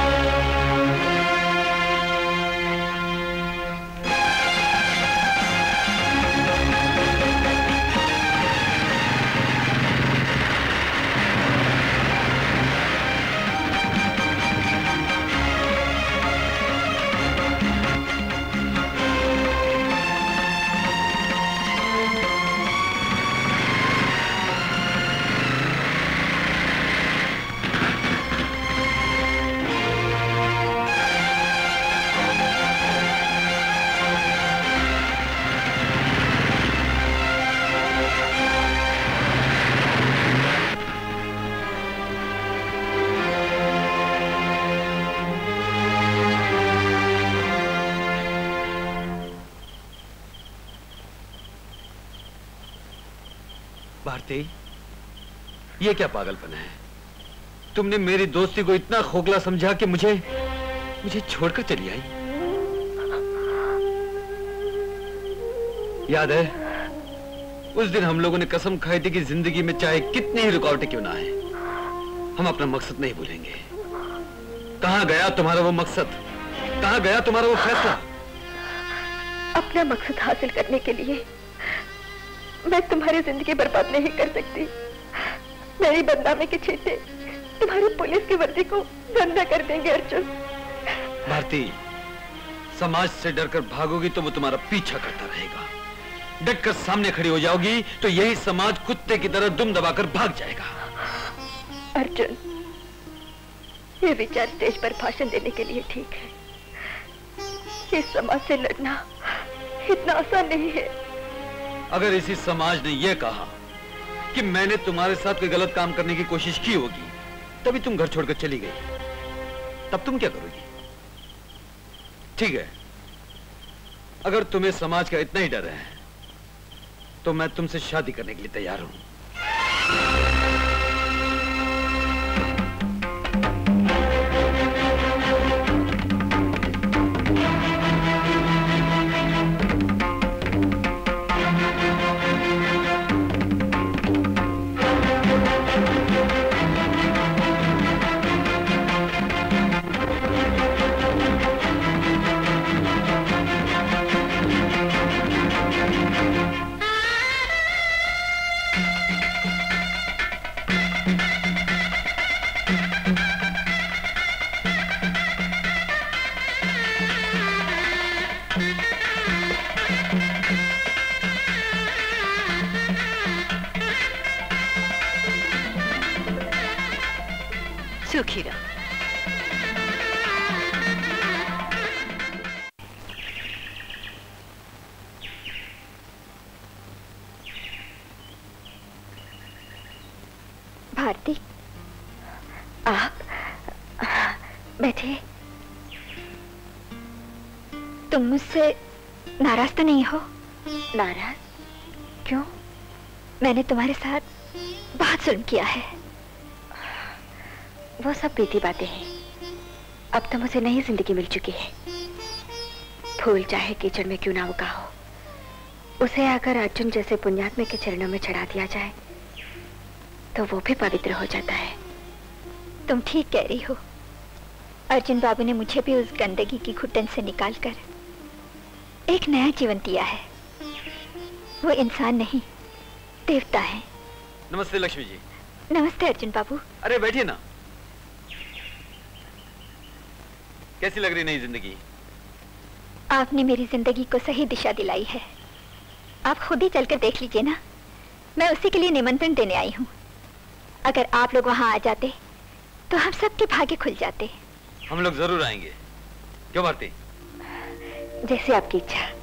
S4: ये क्या पागलपन है? तुमने मेरी दोस्ती को इतना खोखला समझा कि मुझे मुझे छोड़कर चली आई। याद है, उस दिन हम लोगों ने कसम खाई थी कि ज़िंदगी में चाहे कितनी ही रुकावटें क्यों ना आए, हम अपना मकसद नहीं भूलेंगे। कहाँ गया तुम्हारा वो मकसद? कहाँ गया तुम्हारा वो फैसला?
S19: अपना मकसद हासिल करने के लिए मैं तुम्हारी ज़िंदगी बर्बाद नहीं कर सकती। मेरी बदनामी के छींटे। तुम्हारी पुलिस की वर्दी को गंदा कर देंगे अर्जुन।
S4: भारती समाज से डरकर भागोगी तो वो तुम्हारा पीछा करता रहेगा। डटकर सामने खड़ी हो जाओगी तो यही समाज कुत्ते की तरह दुम दबाकर भाग जाएगा।
S19: अर्जुन ये विचार स्टेज पर भाषण देने के लिए ठीक है। इस समाज से लड़ना इतना आसान नहीं है।
S4: अगर इसी समाज ने यह कहा कि मैंने तुम्हारे साथ कोई गलत काम करने की कोशिश की होगी, तभी तुम घर छोड़कर चली गई। तब तुम क्या करोगी? ठीक है। अगर तुम्हें समाज का इतना ही डर है तो मैं तुमसे शादी करने के लिए तैयार हूँ।
S5: तो नहीं हो।
S19: नाराज़? क्यों?
S5: मैंने तुम्हारे साथ बहुत जुल्म किया है।
S19: वो सब बीती बातें हैं। अब तो मुझे नई ज़िंदगी मिल चुकी है। फूल चाहे कीचड़ में क्यों ना उगा हो। उसे अगर अर्जुन जैसे पुण्यात्मा के चरणों में चढ़ा दिया जाए तो वो भी पवित्र हो जाता है।
S5: तुम ठीक कह रही हो। अर्जुन बाबू ने मुझे भी उस गंदगी की घुटन से निकालकर एक नया जीवन दिया है। वो इंसान नहीं देवता है।
S4: नमस्ते लक्ष्मी जी।
S5: नमस्ते अर्जुन बाबू।
S4: अरे बैठिए ना। कैसी लग रही नई ज़िंदगी?
S5: आपने मेरी ज़िंदगी को सही दिशा दिलाई है। आप खुद ही चलकर देख लीजिए ना। मैं उसी के लिए निमंत्रण देने आई हूँ। अगर आप लोग वहाँ आ जाते तो हम सबके भाग्य खुल जाते।
S4: हम लोग ज़रूर आएँगे। क्यों भारती?
S19: जैसे आपकी इच्छा।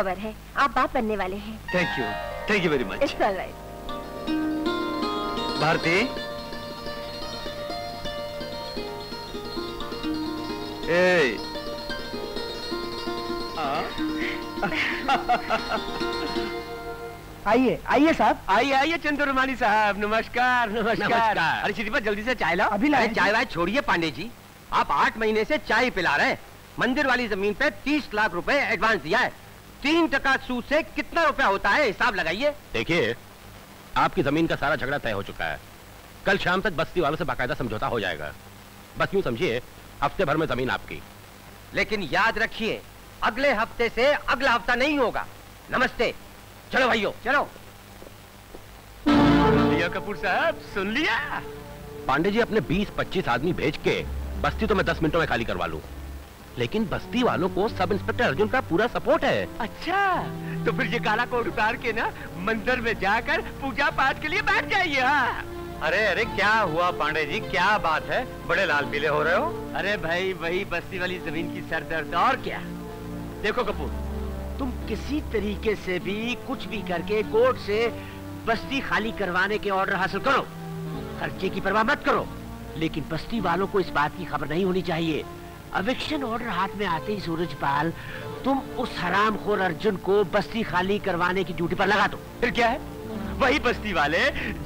S27: खबर है। आप बाप बनने वाले हैं।
S28: Thank you thank you very much
S27: it's alright
S28: Bharti? ए
S29: आइए आइए साहब। आइए आइए चंद्रमानी साहब। नमस्कार नमस्कार। अरे श्रीपत जल्दी से चाय लाओ।
S7: अभी लाए
S29: चाय वाय छोड़िए पांडे जी आप आठ महीने से चाय पिला रहे हैं। मंदिर वाली ज़मीन पे तीस लाख रुपए एडवांस दिया है। तीन टका सूद से कितना रुपया होता है? हिसाब लगाइए।
S7: देखिए आपकी ज़मीन का सारा झगड़ा तय हो चुका है। कल शाम तक बस्ती वालों से बाकायदा समझौता हो जाएगा। बस यूँ समझिए हफ़्ते भर में ज़मीन आपकी।
S29: लेकिन याद रखिए अगले हफ़्ते से अगला हफ़्ता नहीं होगा। नमस्ते। चलो भाइयों चलो।
S7: लिया कपूर साहब सुन लिया। पांडे जी अपने 20-25 आदमी भेज के बस्ती तो मैं 10 मिनटों में खाली करवा लूँ। लेकिन बस्ती वालों को सब इंस्पेक्टर अर्जुन का पूरा सपोर्ट है।
S29: अच्छा तो फिर ये काला कोट उतार के ना मंदिर में जाकर पूजा पाठ के लिए बैठ जाइए हाँ।
S28: अरे अरे क्या हुआ पांडे जी? क्या बात है? बड़े लाल पीले हो रहे हो।
S29: अरे भाई वही बस्ती वाली ज़मीन की सर दर्द और क्या? देखो कपूर तुम किसी तरीके से भी कुछ भी करके कोर्ट से बस्ती खाली करवाने के ऑर्डर हासिल करो। खर्चे की परवाह मत करो। लेकिन बस्ती वालों को इस बात की खबर नहीं होनी चाहिए अविक्शन ऑर्डर हाथ में आते ही सूरजपाल तुम उस हरामखोर अर्जुन को बस्ती खाली करवाने की ड्यूटी पर लगा दो। फिर क्या है? वही बस्ती वाले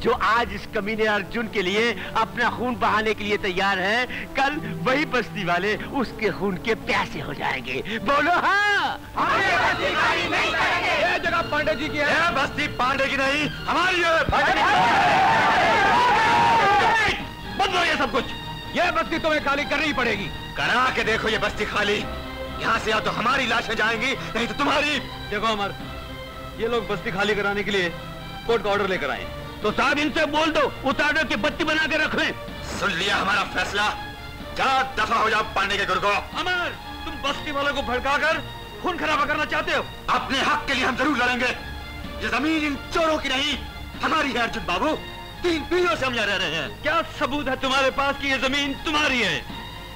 S29: जो आज इस कमीने अर्जुन के लिए अपना खून बहाने के लिए तैयार हैं, कल वही बस्ती वाले उसके खून के प्यासे हो जाएँगे। बोलो हाँ!
S28: ये जगह पांडे जी की है। बस्ती पांडे की नहीं हमारी है। बंद ये सब कुछ। ये बस्ती तुम्हें खाली करनी पड़ेगी। करा के देखो ये बस्ती खाली। यहाँ से या तो हमारी लाशें जाएँगी नहीं तो तुम्हारी। देखो अमर ये लोग बस्ती खाली कराने के लिए कोर्ट का ऑर्डर लेकर आए।
S11: तो साहब इनसे बोल दो उतारो की बत्ती बना के रख लें।
S28: सुन लिया हमारा फैसला। जा दफ़ा हो जाओ पांडे के को।
S4: अमर तुम बस्ती वालों को भड़का कर खून खराबा करना चाहते हो?
S28: अपने हक के लिए हम ज़रूर लड़ेंगे। ये ज़मीन इन चोरों की नहीं हमारी है अर्जुन बाबू। तीन पीढ़ियों से हम यहाँ रह रहे हैं।
S4: क्या सबूत है तुम्हारे पास कि ये ज़मीन तुम्हारी है?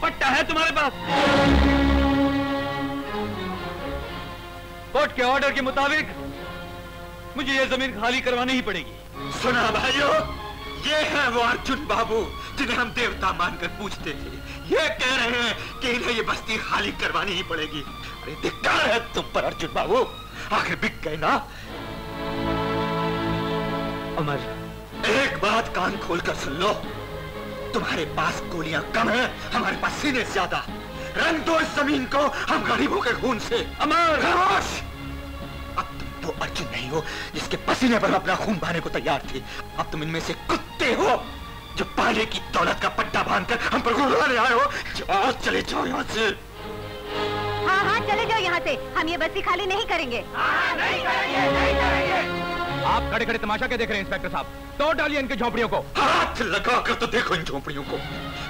S4: पट्टा है तुम्हारे पास? कोर्ट के ऑर्डर के मुताबिक मुझे ये ज़मीन खाली करवानी ही पड़ेगी।
S28: सुना भाइयों ये है वो अर्जुन बाबू जिन्हें हम देवता मानकर पूछते थे ये कह रहे हैं कि इन्हें ये बस्ती खाली करवानी ही पड़ेगी। अरे धिक्कार है तुम पर अर्जुन बाबू। आखिर बिक गए ना?
S4: अमर
S28: एक बात कान खोलकर सुन लो। तुम्हारे पास गोलियाँ कम है हमारे पास सीने ज़्यादा। रंग दो इस ज़मीन को हम गरीबों के खून से।
S4: अमर!
S28: खामोश! अब तुम वो अर्जुन नहीं हो जिसके पसीने पर अपना खून बहाने को तैयार थे। अब तुम इनमें से कुत्ते हो जो पाले की दौलत का पट्टा बांधकर हम पर गुड़ाने आए हो। जाओ चले जाओ यहाँ से।
S13: हाँ हाँ चले जाओ यहाँ से। हम ये बस्ती खाली नहीं करेंगे।
S29: आ, नहीं करेंगे नहीं करेंगे।
S4: आप खड़े खड़े तमाशा क्या देख रहे हैं इंस्पेक्टर साहब? तोड़ डालिए इनकी झोपड़ियों को।
S28: हाथ लगा कर तो देखो इन झोपड़ियों को।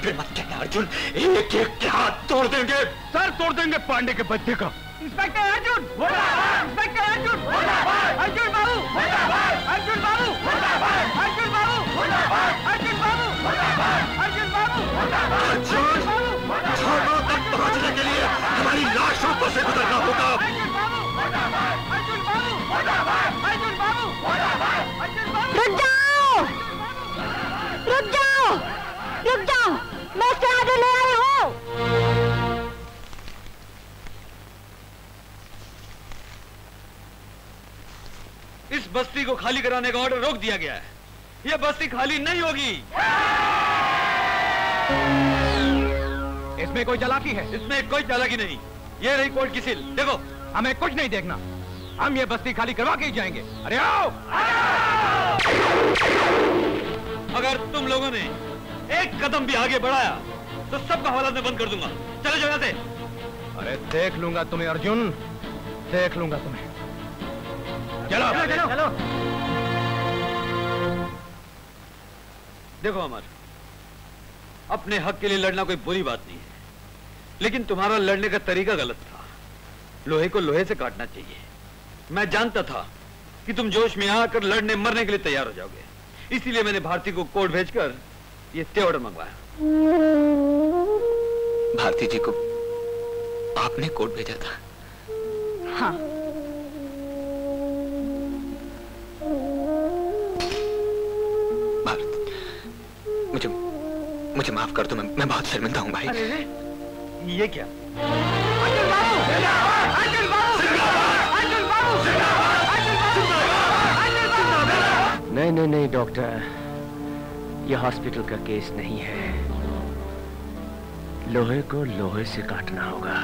S28: फिर मत कहना अर्जुन एक एक के हाथ तोड़ देंगे।
S4: सर तोड़ देंगे पांडे के बच्चे का।
S29: इंस्पेक्टर अर्जुन इंस्पेक्टर अर्जुन अर्जुन बाबू अर्जुन बाबू अर्जुन बाबू अर्जुन बाबू अर्जुन बाबू
S28: अर्जुन छोड़ो तक पहुँचने के लिए हमारी लाशों को से गुजरना होगा।
S13: जाओ मैं आगे ले हूँ।
S4: इस बस्ती को खाली कराने का ऑर्डर रोक दिया गया है। यह बस्ती खाली नहीं होगी। इसमें कोई चालाकी है? इसमें कोई चालाकी नहीं। ये रही कोर्ट की सील। देखो, हमें कुछ नहीं देखना। हम ये बस्ती खाली करवा के ही जाएँगे। अरे आओ! अगर तुम लोगों ने एक कदम भी आगे बढ़ाया तो सबका हवाला मैं बंद कर दूँगा। चले जाओ यहाँ से। अरे देख लूँगा तुम्हें अर्जुन। देख लूँगा तुम्हें। चलो।
S29: चलो, चलो।
S4: देखो अमर अपने हक के लिए लड़ना कोई बुरी बात नहीं है लेकिन तुम्हारा लड़ने का तरीका गलत था। लोहे को लोहे से काटना चाहिए। मैं जानता था कि तुम जोश में आकर लड़ने मरने के लिए तैयार हो जाओगे। इसीलिए मैंने भारती को कोर्ट भेजकर ये ते ऑर्डर मंगवाया।
S3: भारती जी को आपने कोर्ट भेजा था।
S26: हाँ।
S3: मुझे मुझे माफ़ कर दो मैं मैं बहुत शर्मिंदा हूँ भाई।
S8: अरे ये क्या?
S29: नहीं नहीं नहीं डॉक्टर ये हॉस्पिटल का केस नहीं है। लोहे को लोहे से काटना होगा।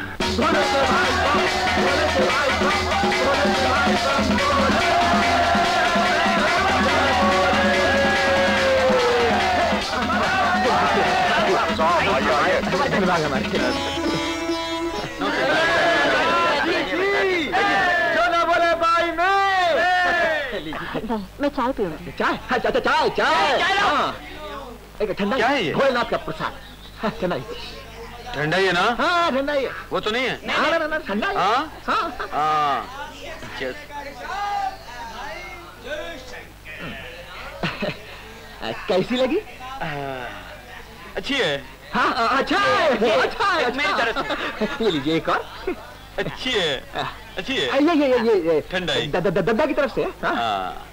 S12: मैं
S26: चाय पीऊँगी।
S12: चाय? हाँ, चाय चाय चाय। हाँ। ठंडा
S8: क्या है?
S12: भोलेनाथ का प्रसाद। हाँ, ठंडा ही
S8: ठंडा ही है ना?
S12: हाँ ठंडा ही। है
S8: वो तो नहीं है?
S12: हाँ, ना, ना, ना, ठंडा ही। है।
S8: हाँ?
S12: हाँ।
S8: हाँ. [laughs]
S12: कैसी लगी?
S8: अच्छी है।
S12: हाँ हाँ, अच्छा है अच्छा है
S8: मेरी
S12: अच्छा।
S8: तरफ़ [laughs]
S12: ये लीजिए एक और।
S8: अच्छी है। [laughs] अच्छी
S12: हाँ,
S8: है
S12: ये ये ये ये
S8: ठंडा ही।
S12: दद्दा की तरफ़ से
S21: हाँ।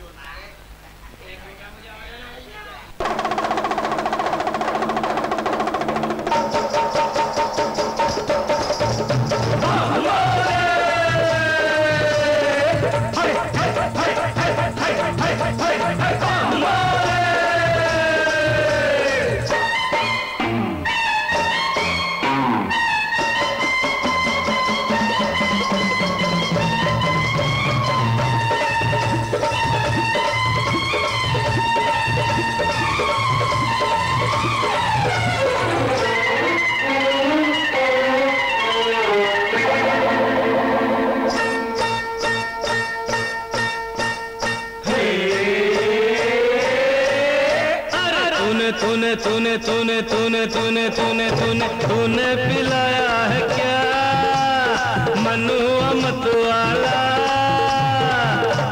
S21: तूने पिलाया है क्या? मनु अमत वाला।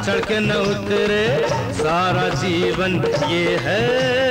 S21: चढ़ के न उतरे सारा जीवन ये है।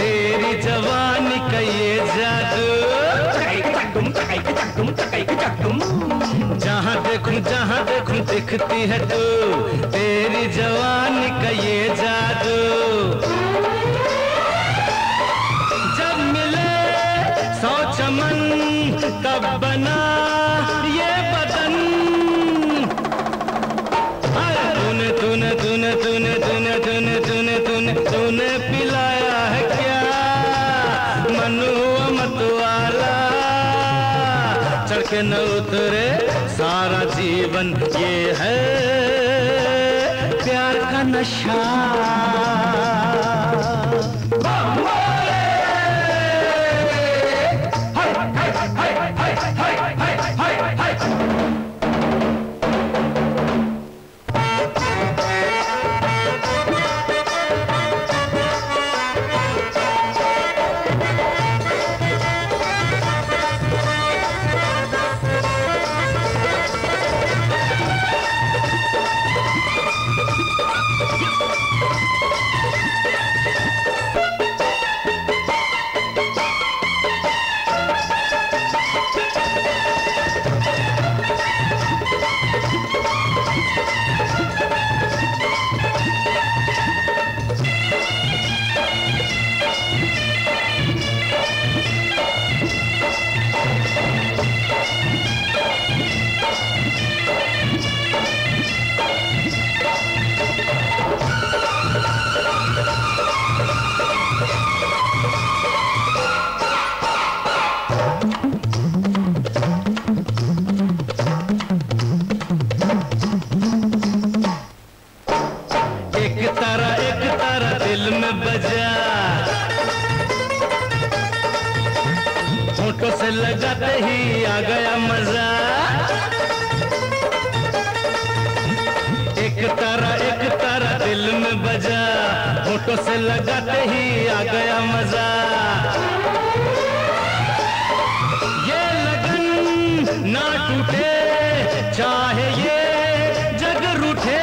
S21: तेरी जवानी का ये जादू जहाँ देखूँ जहाँ देखूँ दिखती है तू। तेरी जवानी का ये जादू। जब मिले सौ चमन, तब बना न उतरे सारा जीवन ये है। प्यार का नशा। लगाते ही आ गया मज़ा। एक तारा एक तारा दिल में बजा। फ़ोटो से लगाते ही आ गया मज़ा। ये लगन ना टूटे, चाहे ये जग रूठे।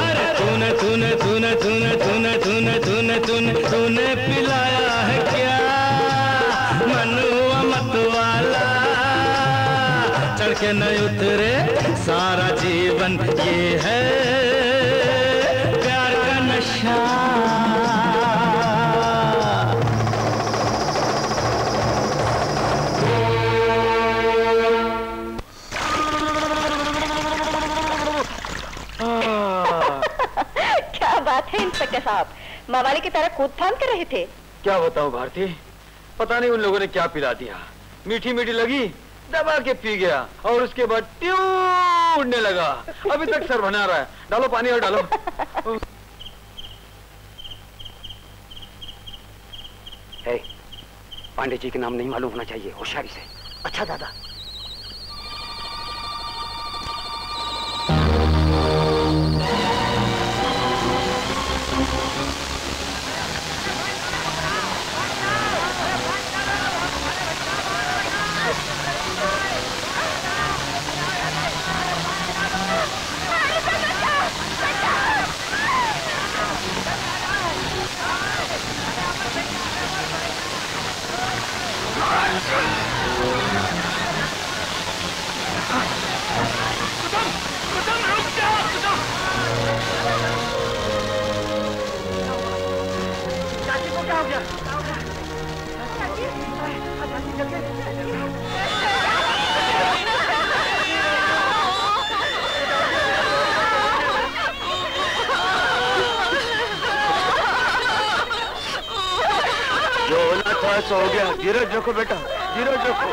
S21: अरे तूने तूने तूने तूने तूने तूने तूने तूने तूने पिलाया है क्या? के न उतरे सारा जीवन ये है। प्यार का नशा।
S30: क्या बात है इंस्पेक्टर साहब मवाली की तरह कूद फान कर रहे थे।
S4: क्या बताऊँ भारती? पता नहीं उन लोगों ने क्या पिला दिया। मीठी मीठी लगी दबा के पी गया और उसके बाद ट्यू उड़ने लगा। अभी तक सर बना रहा है। डालो पानी और डालो। [laughs]
S31: पांडे जी के नाम नहीं मालूम होना चाहिए। होशियारी से।
S32: अच्छा दादा।
S4: होना था सो हो गया। धीरज रखो बेटा, धीरज रखो।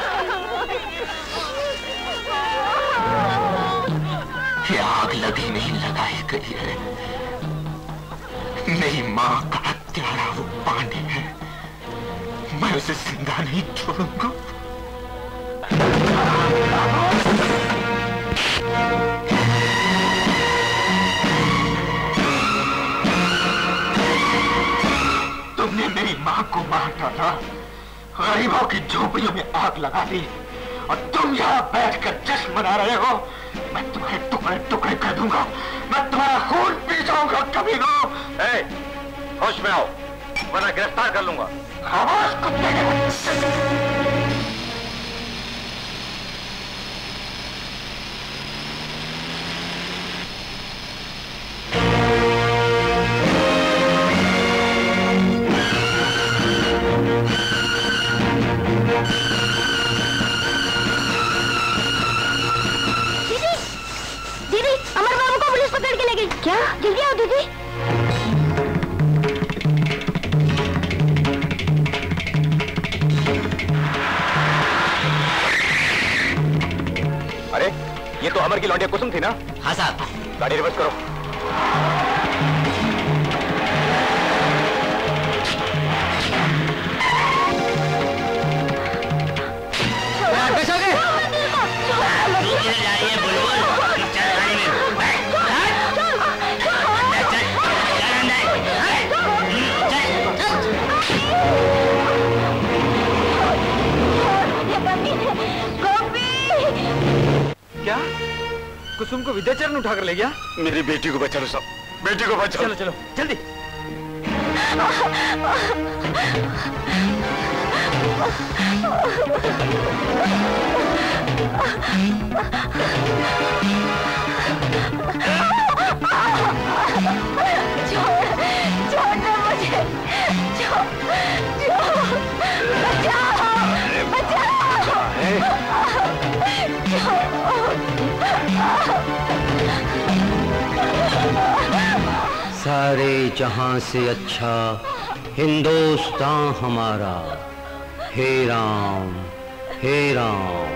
S28: ये आग लगी नहीं, लगाई गई है। मेरी माँ का हत्यारा वो पानी है। मैं उसे ज़िंदा नहीं छोड़ूँगा। तुमने मेरी माँ को मार डाला गरीबों की झोपड़ियों में आग लगा दी और तुम यहाँ बैठ कर जश्न मना रहे हो। मैं तुम्हारे टुकड़े टुकड़े कर दूँगा। मैं तुम्हारा खून पी जाऊँगा कभी नो
S4: होश में आओ। वरना गिरफ़्तार कर लूँगा।
S28: खामोश कुत्ते ना?
S33: हाँ साहब।
S28: गाड़ी रिवर्स करो।
S4: कुसुम को विद्याचरण उठा कर ले गया?
S31: मेरी बेटी को बचा लो सब। बेटी को बचा
S4: चलो चलो जल्दी।
S16: छोड़ना
S34: सारे जहाँ से अच्छा हिंदुस्तान हमारा। हे राम हे राम।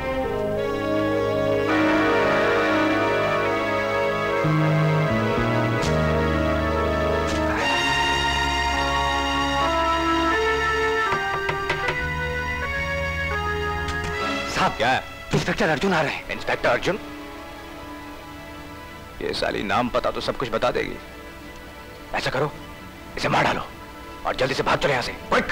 S3: साहब क्या
S12: इंस्पेक्टर अर्जुन आ रहे हैं।
S3: इंस्पेक्टर अर्जुन? ये साली नाम पता तो सब कुछ बता देगी। ऐसा करो इसे मार डालो और जल्दी से भाग चले यहाँ से। क्विक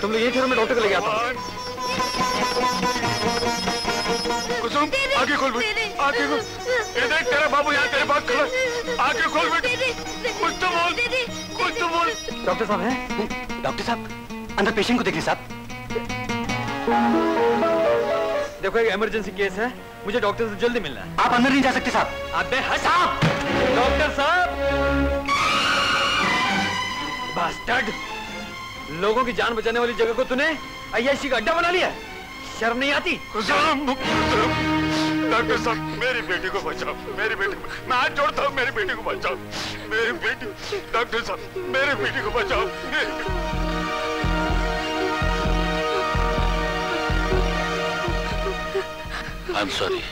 S4: तुम लोग ये ठहरो मैं डॉक्टर को ले गया
S18: कुसुम आगे खोल बेटी आगे खोल। ये देख तेरा बाबू यहाँ तेरे पास खड़ा आगे खोल बेटी। कुछ तो बोल कुछ तो बोल।
S23: डॉक्टर साहब है? डॉक्टर साहब अंदर पेशेंट को देखिए साहब।
S4: देखो एक इमरजेंसी केस है। मुझे डॉक्टर से जल्दी मिलना है।
S23: आप अंदर नहीं जा सकते साहब।
S4: अबे साहब डॉक्टर साहब! बास्टर्ड! लोगों की जान बचाने वाली जगह को तूने अय्याशी का अड्डा बना लिया। शर्म नहीं आती?
S18: डॉक्टर साहब मेरी बेटी को बचाओ मेरी बेटी को मैं हाथ जोड़ता हूँ मेरी बेटी को बचाओ। मेरी बेटी डॉक्टर साहब मेरी बेटी को बचाओ। मेरी
S11: आई एम सॉरी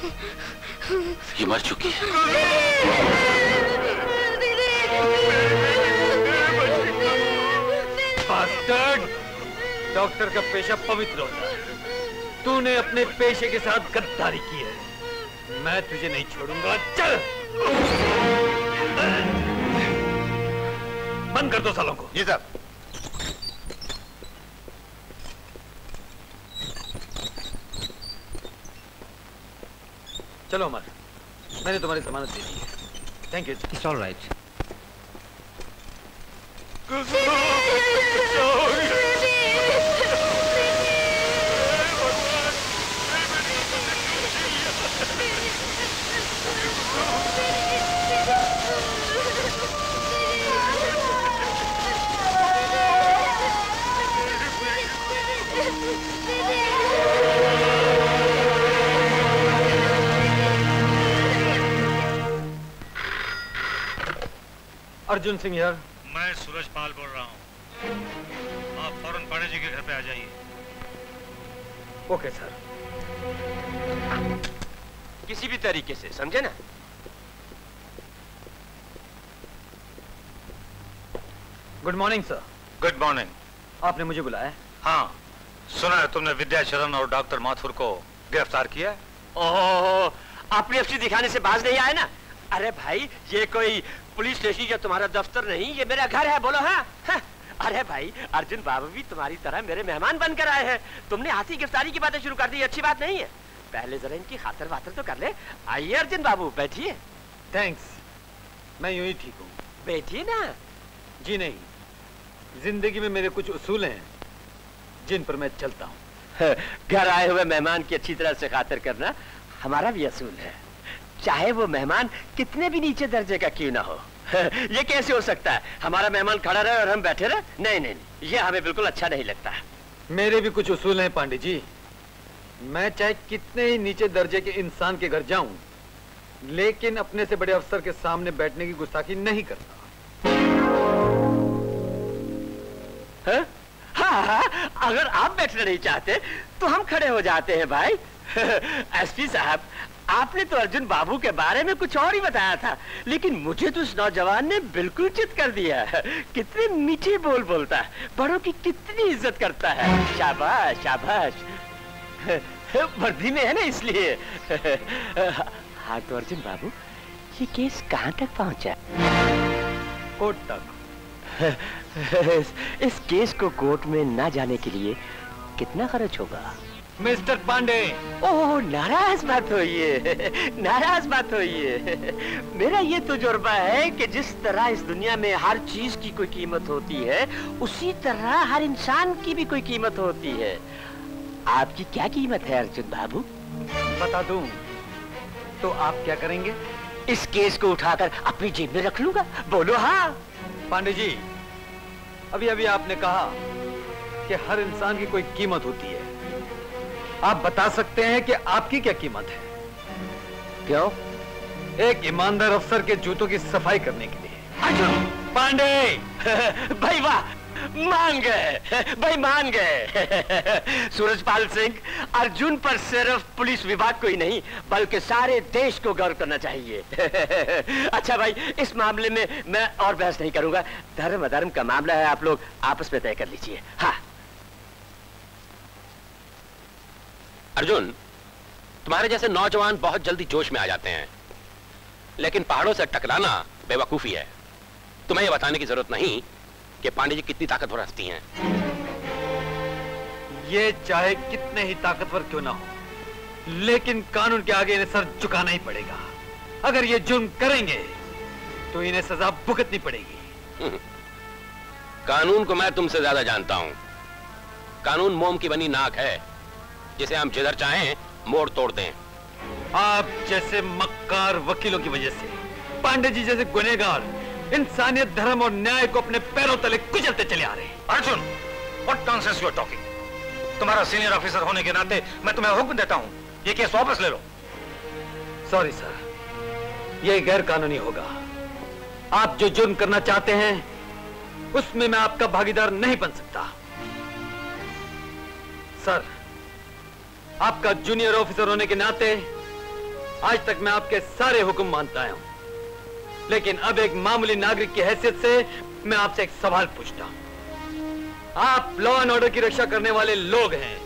S11: ये मर चुकी है।
S4: बास्टर्ड डॉक्टर का पेशा पवित्र होता है तूने अपने पेशे के साथ गद्दारी की है। मैं तुझे नहीं छोड़ूँगा। चल। बंद कर दो सालों को।
S3: जी सर।
S4: चलो अमर मैंने तुम्हारी जमानत दे दी है। Thank you
S34: it's all right
S4: Arjun Singh यार
S8: मैं सूरज पाल बोल रहा हूँ। आप फ़ौरन पांडे जी के घर पे आ जाइए।
S4: Okay sir.
S29: किसी भी तरीके से समझे ना?
S4: Good morning sir
S8: good morning
S4: आपने मुझे बुलाया
S8: हाँ? सुना है तुमने विद्या विद्याचरण और डॉक्टर माथुर को गिरफ़्तार किया है?
S29: ओहो अपनी दिखाने से बाज नहीं आए ना? अरे भाई ये कोई पुलिस स्टेशन या तुम्हारा दफ्तर नहीं ये मेरा घर है बोलो हाँ, हाँ। अरे भाई अर्जुन बाबू भी तुम्हारी तरह मेरे मेहमान बनकर आए हैं। तुमने हाथी गिरफ्तारी की बातें शुरू कर दी अच्छी बात नहीं है। पहले जरा इनकी खातर वातर तो कर ले। आइए अर्जुन बाबू बैठिए।
S4: थैंक्स मैं यूँ ही ठीक हूँ।
S29: बैठिए ना।
S4: जी नहीं। ज़िंदगी में मेरे कुछ उसूल हैं जिन पर मैं चलता हूँ। [laughs]
S29: घर आए हुए मेहमान की अच्छी तरह से खातर करना हमारा भी असूल है। चाहे वो मेहमान कितने भी नीचे दर्जे का क्यों ना हो। [laughs] ये कैसे हो सकता है? हमारा मेहमान खड़ा रहे और हम बैठे रहे? नहीं नहीं नहीं। ये हमें बिल्कुल अच्छा नहीं लगता।
S4: मेरे भी कुछ उसूल हैं पांडे जी। मैं चाहे कितने ही नीचे दर्जे के इंसान के घर जाऊँ लेकिन अपने से बड़े अफसर के सामने बैठने की गुस्ताखी नहीं करता।
S29: है? हाँ, हाँ, अगर आप बैठना नहीं चाहते तो हम खड़े हो जाते हैं भाई। [laughs] एसपी साहब आपने तो अर्जुन बाबू के बारे में कुछ और ही बताया था लेकिन मुझे तो उस नौजवान ने बिल्कुल चित कर दिया कितने मीठे बोल बोलता है बड़ों की कितनी इज़्ज़त करता है। शाबाश शाबाश। वर्दी में है ना इसलिए। हाँ तो अर्जुन बाबू ये केस कहाँ तक पहुँचा?
S4: कोर्ट तक।
S29: इस, इस केस को कोर्ट में ना जाने के लिए कितना खर्च होगा?
S4: मिस्टर पांडे।
S29: ओह नाराज़ मत होइए। [laughs] नाराज़ मत होइए। [laughs] मेरा ये तजुर्बा है कि जिस तरह इस दुनिया में हर चीज़ की कोई कीमत होती है उसी तरह हर इंसान की भी कोई कीमत होती है। आपकी क्या कीमत है अर्जुन बाबू?
S4: बता दूँ तो आप क्या करेंगे?
S29: इस केस को उठाकर अपनी जेब में रख लूँगा। बोलो हाँ।
S4: पांडे जी अभी अभी आपने कहा कि हर इंसान की कोई कीमत होती है। आप बता सकते हैं कि आपकी क्या कीमत है?
S29: क्यों?
S4: एक ईमानदार अफसर के जूतों की सफ़ाई करने के लिए।
S29: पांडे! [laughs] भाई वाह! मान गए भाई मान गए [laughs] सूरजपाल सिंह अर्जुन पर सिर्फ़ पुलिस विभाग को ही नहीं बल्कि सारे देश को गौर करना चाहिए। [laughs] अच्छा भाई इस मामले में मैं और बहस नहीं करूँगा। धर्म अधर्म का मामला है आप लोग आपस में तय कर लीजिए। हाँ।
S7: अर्जुन तुम्हारे जैसे नौजवान बहुत जल्दी जोश में आ जाते हैं। लेकिन पहाड़ों से टकराना बेवकूफ़ी है। तुम्हें यह बताने की ज़रूरत नहीं कि पांडे जी कितनी ताकतवर हस्ती हैं।
S4: ये चाहे कितने ही ताकतवर क्यों ना हो लेकिन कानून के आगे इन्हें सर झुकाना ही पड़ेगा। अगर ये जुर्म करेंगे तो इन्हें सजा भुगतनी पड़ेगी।
S7: कानून को मैं तुमसे ज़्यादा जानता हूँ। कानून मोम की बनी नाक है। जिसे हम जिधर चाहें मोड़ तोड़ दें।
S4: आप जैसे मक्कार वकीलों की वजह से पांडे जी जैसे गुनेगार इंसानियत धर्म और न्याय को अपने पैरों तले कुचलते चले आ रहे हैं। Arjun what nonsense you talking तुम्हारा सीनियर ऑफिसर होने के नाते मैं तुम्हें हुक्म देता हूँ। ये केस वापस ले लो। सॉरी सर ये गैर कानूनी होगा। आप जो जुर्म करना चाहते हैं उसमें मैं आपका भागीदार नहीं बन सकता। सर आपका जूनियर ऑफिसर होने के नाते, आज तक मैं आपके सारे हुक्म मानता हूँ। लेकिन अब एक मामूली नागरिक की हैसियत से मैं आपसे एक सवाल पूछता हूँ। आप लॉ एंड ऑर्डर की रक्षा करने वाले लोग हैं।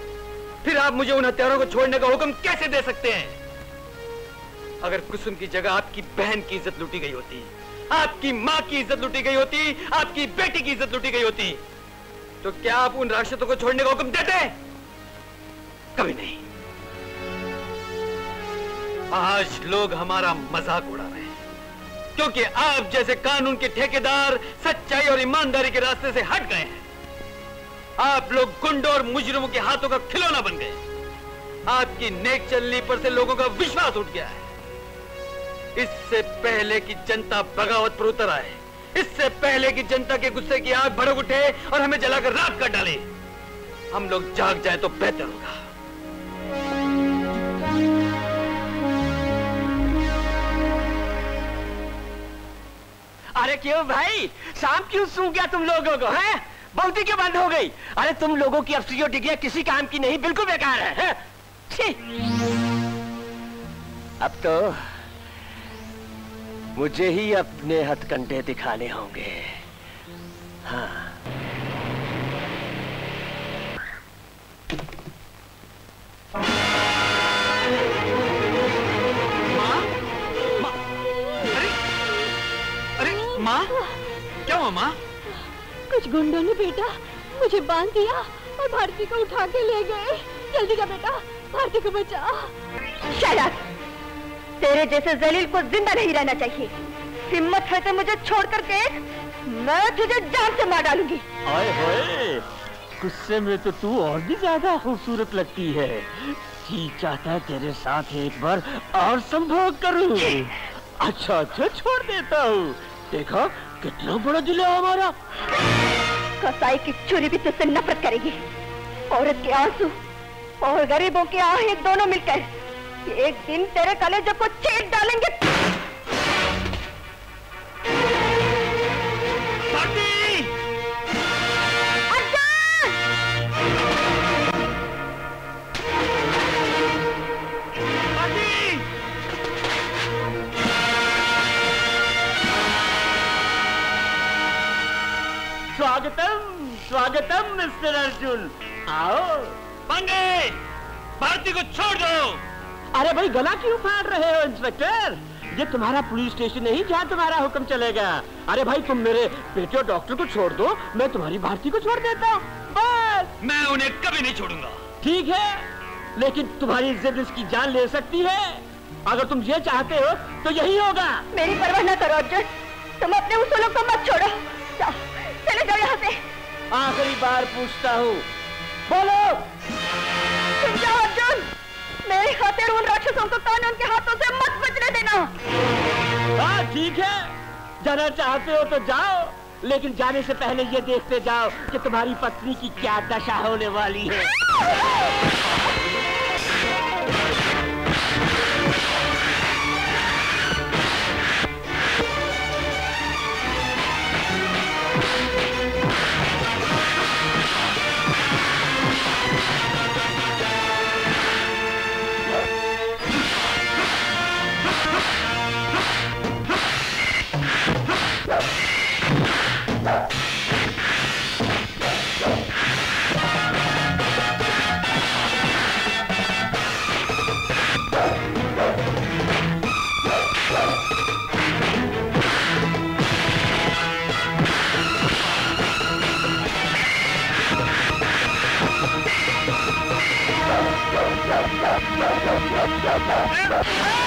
S4: फिर आप मुझे उन हथियारों को छोड़ने का हुक्म कैसे दे सकते हैं? अगर कुसुम की जगह आपकी बहन की इज़्ज़त लूटी गई होती, आपकी माँ की इज़्ज़त लूटी गई होती, आपकी बेटी की इज़्ज़त लूटी गई होती तो क्या आप उन राक्षसों को छोड़ने का हुक्म देते कभी नहीं। आज लोग हमारा मज़ाक उड़ा रहे हैं। क्योंकि आप जैसे कानून के ठेकेदार सच्चाई और ईमानदारी के रास्ते से हट गए हैं। आप लोग गुंडों और मुजरिमों के हाथों का खिलौना बन गए। आपकी नेक चलनी पर से लोगों का विश्वास उठ गया है। इससे पहले कि जनता बगावत पर उतर आए, इससे पहले कि जनता के गुस्से की आग भड़क उठे और हमें जलाकर राख कर डाले, हम लोग जाग जाए तो बेहतर होगा।
S29: अरे क्यों भाई? शाम क्यों सू गया तुम लोगों को हैं? बहुती क्यों बंद हो गई? अरे तुम लोगों की अफसरियों डिग्रियाँ किसी काम की नहीं बिल्कुल बेकार है, हैं? अब तो मुझे ही अपने हथकंडे दिखाने होंगे। हाँ।
S4: अरे माँ? क्या हुआ माँ?
S35: कुछ गुंडों ने बेटा मुझे बाँध दिया और भारती को उठा के ले गए। जल्दी का बेटा भारती को बचा
S16: शराब तेरे जैसे जलील को ज़िंदा नहीं रहना चाहिए। हिम्मत है तो मुझे छोड़ कर देख मैं तुझे जान से मार डालूँगी।
S29: गुस्से में तो तू और भी ज़्यादा खूबसूरत लगती है। जी चाहता है तेरे साथ एक बार और संभोग करूँ। अच्छा अच्छा छोड़ देता हूँ। देखा, कितना बड़ा दिल है हमारा।
S16: कसाई की चोरी भी तुझसे नफरत करेगी। औरत के आँसू और गरीबों के आहें दोनों मिलकर। एक दिन तेरे कलेजों को छेद डालेंगे
S29: स्वागतम स्वागतम मिस्टर अर्जुन। आओ।
S4: पांडे भारती को छोड़ दो।
S29: अरे भाई गला क्यों फाड़ रहे हो इंस्पेक्टर? ये तुम्हारा पुलिस स्टेशन नहीं जहाँ तुम्हारा हुक्म चलेगा। अरे भाई तुम मेरे बेटे और डॉक्टर को छोड़ दो मैं तुम्हारी भारती को छोड़ देता हूँ। बस।
S4: मैं उन्हें कभी नहीं छोड़ूँगा।
S29: ठीक है लेकिन तुम्हारी इज़्ज़त इसकी जान ले सकती है। अगर तुम ये चाहते हो तो यही होगा।
S16: मेरी परवाह न करो अर्जुन। तुम अपने उसूलों को मत छोड़ो। जाओ चले जाओ यहाँ से।
S29: आखिरी बार पूछता हूँ। बोलो।
S16: तुम जाओ अर्जुन। मेरे हाथ पुलिसों को कानून के हाथों से मत बचने देना।
S29: हाँ ठीक है। जाना चाहते हो तो जाओ लेकिन जाने से पहले ये देखते जाओ कि तुम्हारी पत्नी की क्या दशा होने वाली है।
S28: अर्जुन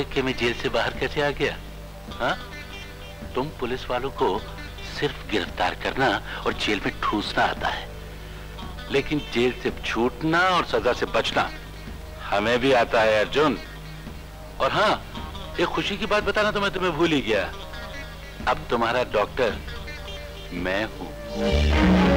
S28: हो
S36: कि
S18: मैं जेल से बाहर कैसे आ गया? हाँ? तुम पुलिस वालों को सिर्फ़ गिरफ़्तार करना और जेल में ठूसना आता है। लेकिन जेल से छूटना और सजा से बचना हमें भी आता है, अर्जुन। और हाँ एक खुशी की बात बताना तो मैं तुम्हें भूल ही गया। अब तुम्हारा डॉक्टर मैं हूँ।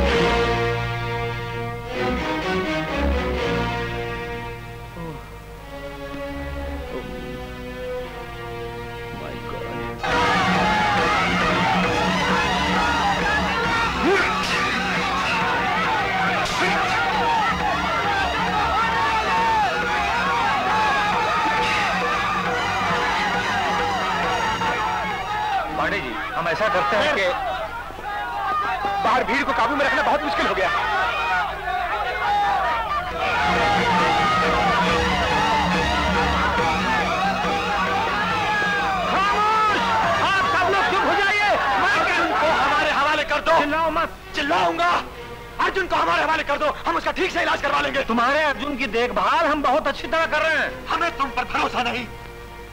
S28: अच्छी तरह कर रहे हैं। हमें तुम पर भरोसा नहीं।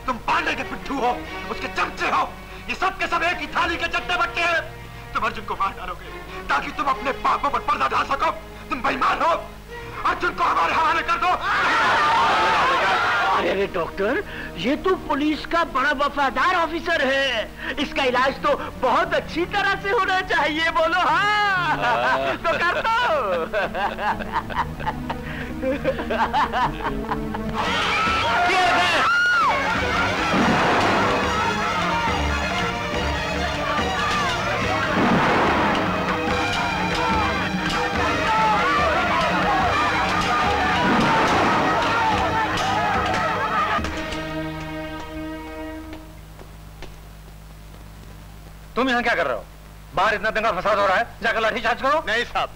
S28: तुम पांडे के पिट्ठू हो उसके चमचे हो। ये सब के सब एक ही थाली के चट्टे बट्टे हैं। तुम अर्जुन को मार डालोगे ताकि तुम अपने पापों पर पर्दा डाल सको। तुम बेईमान हो। अर्जुन को हमारे हवाले कर दो।
S29: अरे अरे डॉक्टर ये तो पुलिस का बड़ा वफादार ऑफिसर है। इसका इलाज तो बहुत अच्छी तरह से होना चाहिए बोलो। हाँ। तो कर दो
S14: तुम यहाँ क्या कर रहे हो? बाहर इतना दंगा फसाद हो रहा है? जाकर लाठी चार्ज करो। नहीं साहब,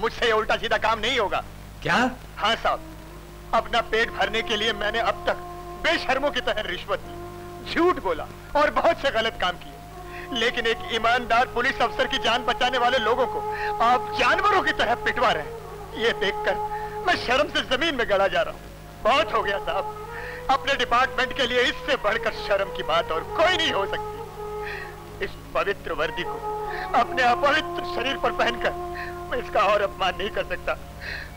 S14: मुझसे ये उल्टा सीधा काम नहीं होगा। क्या? हाँ साहब, अपना पेट भरने के लिए मैंने अब तक बेशर्मों की तरह रिश्वत ली, झूठ बोला और बहुत से गलत काम किए। लेकिन एक ईमानदार पुलिस अफसर की जान बचाने वाले लोगों को आप जानवरों की तरह पिटवा रहे हैं। ये देखकर मैं शर्म से ज़मीन में गड़ा जा रहा हूँ। बहुत हो गया साहब। अपने डिपार्टमेंट के लिए इससे बढ़कर शर्म की बात और कोई नहीं हो सकती। इस पवित्र वर्दी को अपने अपवित्र शरीर पर पहनकर मैं इसका और अपमान नहीं कर सकता।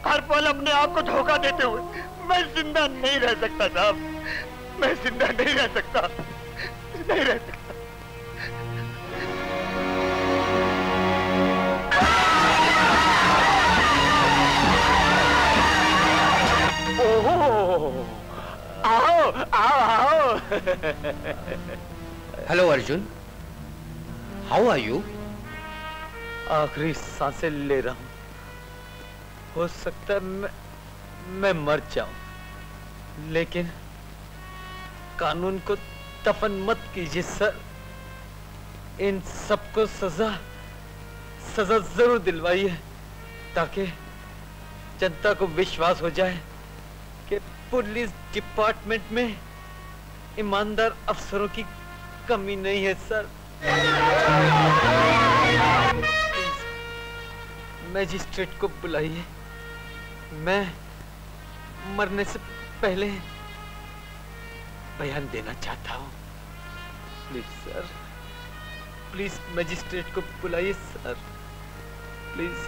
S14: हर पल अपने आप को धोखा देते हुए। मैं ज़िंदा नहीं रह सकता साहब। मैं ज़िंदा नहीं रह सकता। नहीं रह सकता।
S29: ओहो! आओ आओ आओ।
S8: Hello Arjun. How are you
S4: आखिरी साँसें ले रहा हूँ। हो सकता है मैं मैं मर जाऊँ। लेकिन कानून को दफन मत कीजिए, सर। इन सबको सजा सजा ज़रूर दिलवाइए, ताकि जनता को विश्वास हो जाए कि पुलिस डिपार्टमेंट में ईमानदार अफसरों की कमी नहीं है, सर। मैजिस्ट्रेट को बुलाइए। मैं मरने से पहले बयान देना चाहता हूँ। प्लीज़ सर प्लीज़ मजिस्ट्रेट को बुलाइए सर प्लीज़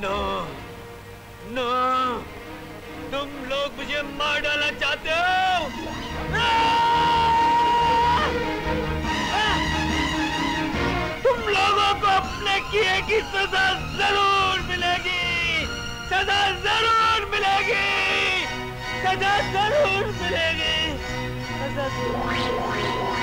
S4: नो तुम लोग मुझे मार डालना चाहते हो। तुम लोगों को अपने किए की सजा ज़रूर मिलेगी। सजा ज़रूर मिलेगी। सजा ज़रूर मिलेगी। सजा ज़रूर
S28: Thank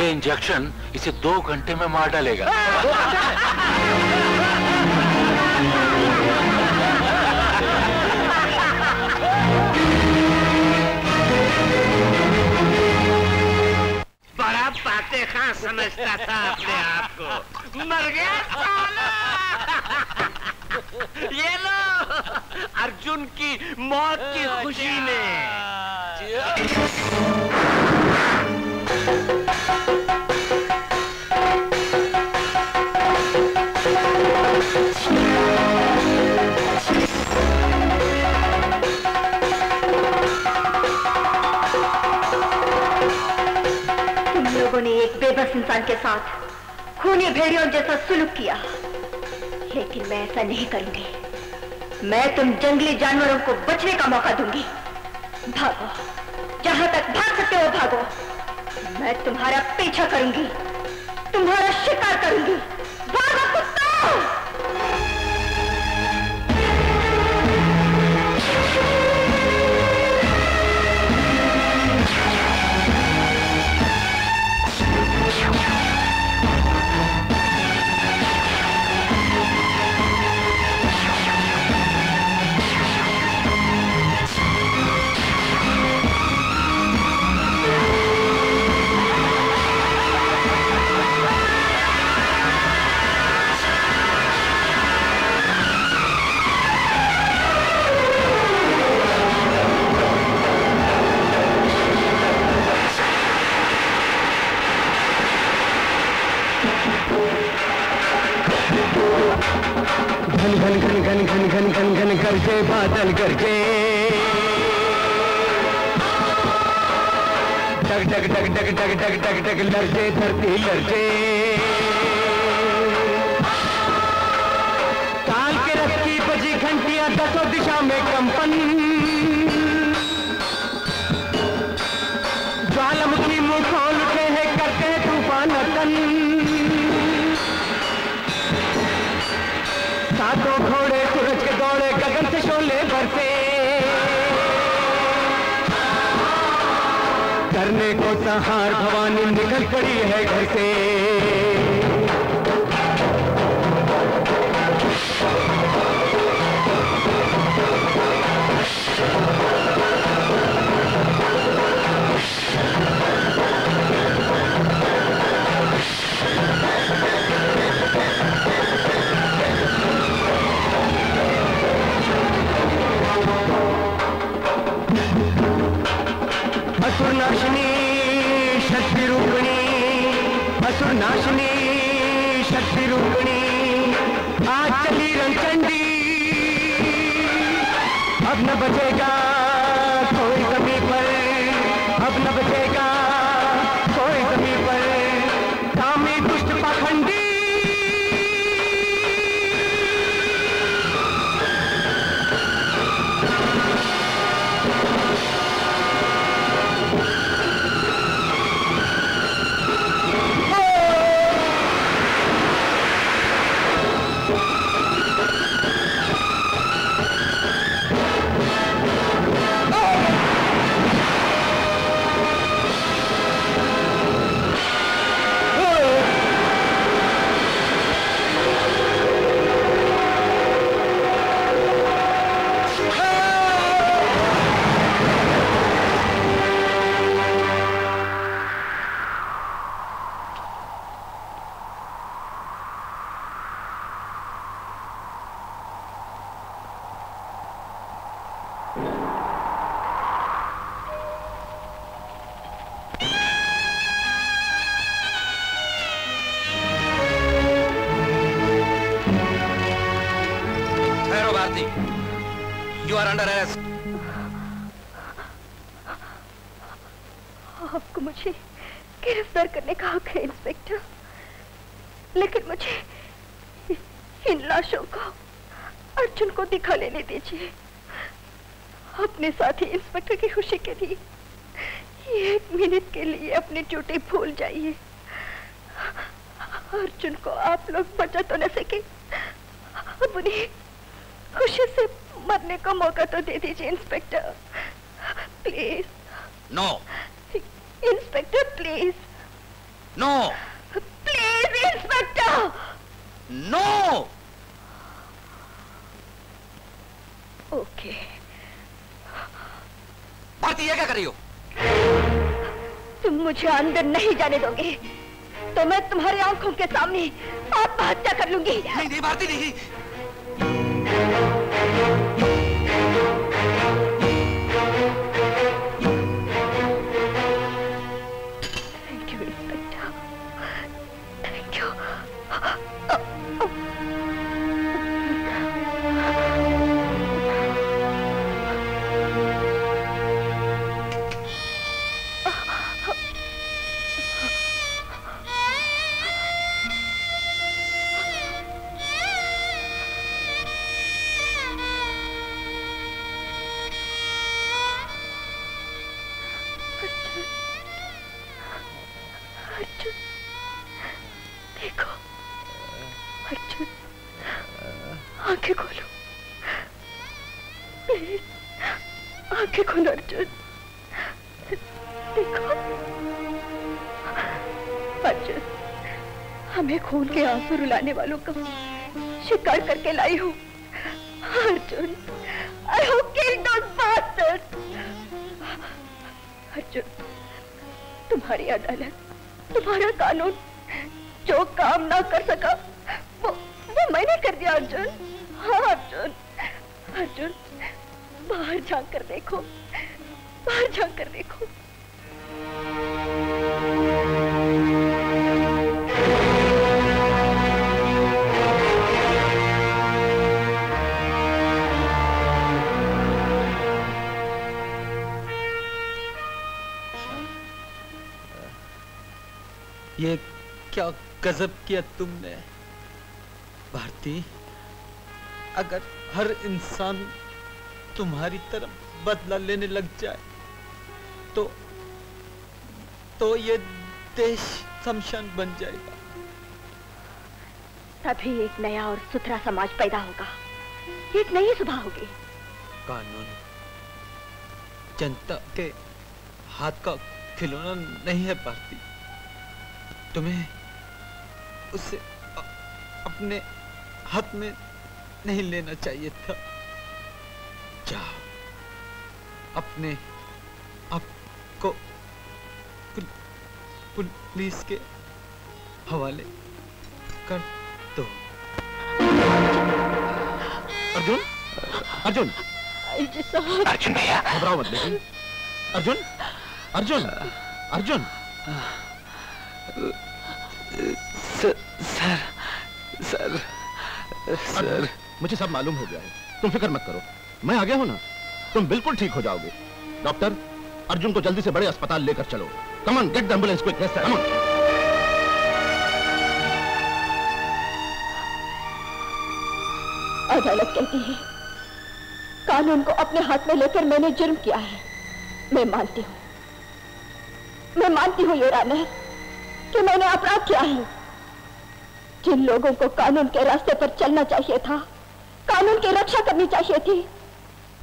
S11: इंजेक्शन इसे दो घंटे में मार डालेगा।
S29: बड़ा पाते खां समझता था अपने आप को। मर गया ये लो अर्जुन की मौत की खुशी में।
S16: इंसान के साथ खूनी भेड़ियों जैसा सुलूक किया। लेकिन मैं ऐसा नहीं करूँगी। मैं तुम जंगली जानवरों को बचने का मौका दूँगी। भागो। जहाँ तक भाग सकते हो, भागो। मैं तुम्हारा पीछा करूँगी। तुम्हारा शिकार करूँगी। भागो कुत्तों!
S37: घन से बादल करके। डग डग डग डग डग डग डग डग लड़के धरती लरजे भवानी पड़ी है घर से।
S12: 拿行李。
S16: आपको मुझे गिरफ़्तार करने का हक है, इंस्पेक्टर। लेकिन मुझे इन लाशों को अर्जुन को दिखा लेने दीजिए। अपने साथी इंस्पेक्टर की खुशी के लिए। एक मिनट के लिए अपनी ड्यूटी भूल जाइए। अर्जुन को आप लोग बचा तो न सके। अब उन्हें खुशी से मरने का मौका तो दे दीजिए inspector. Please.
S12: No.
S16: Inspector please.
S4: No.
S16: Please inspector.
S4: No.
S16: Okay.
S4: Bharti ये क्या कर रही हो?
S16: तुम मुझे अंदर नहीं जाने दोगे। तो मैं तुम्हारी आँखों के सामने आत्महत्या कर लूँगी।
S4: नहीं नहीं भारती नहीं।
S16: लाई हूँ।
S4: इंसान तुम्हारी तरफ़ बदला लेने लग जाए तो तो ये देश शमशान बन जाएगा।
S16: तभी एक नया और सुथरा समाज पैदा होगा। एक नई सुबह होगी।
S4: कानून जनता के हाथ का खिलौना नहीं है भारती तुम्हें उसे अपने हाथ में नहीं लेना चाहिए था। जाओ अपने आप को पुल, पुलिस के हवाले कर दो।
S7: अर्जुन? अर्जुन?
S16: अर्जुन
S7: भैया। घबराओ मत बेटी। Arjun? Arjun? Arjun?
S38: Sir sir sir.
S7: मुझे सब मालूम हो गया है। तुम फ़िक्र मत करो। मैं आ गया हूँ ना, तुम बिल्कुल ठीक हो जाओगे। डॉक्टर, अर्जुन को जल्दी से बड़े अस्पताल लेकर चलो। Come on get the ambulance quick come on
S16: अदालत कहती है, कानून को अपने हाथ में लेकर मैंने जुर्म किया है। मैं मानती हूँ, मैं मानती हूँ, योर ऑनर, कि मैंने अपराध किया है। जिन लोगों को कानून के रास्ते पर चलना चाहिए था, कानून की रक्षा करनी चाहिए थी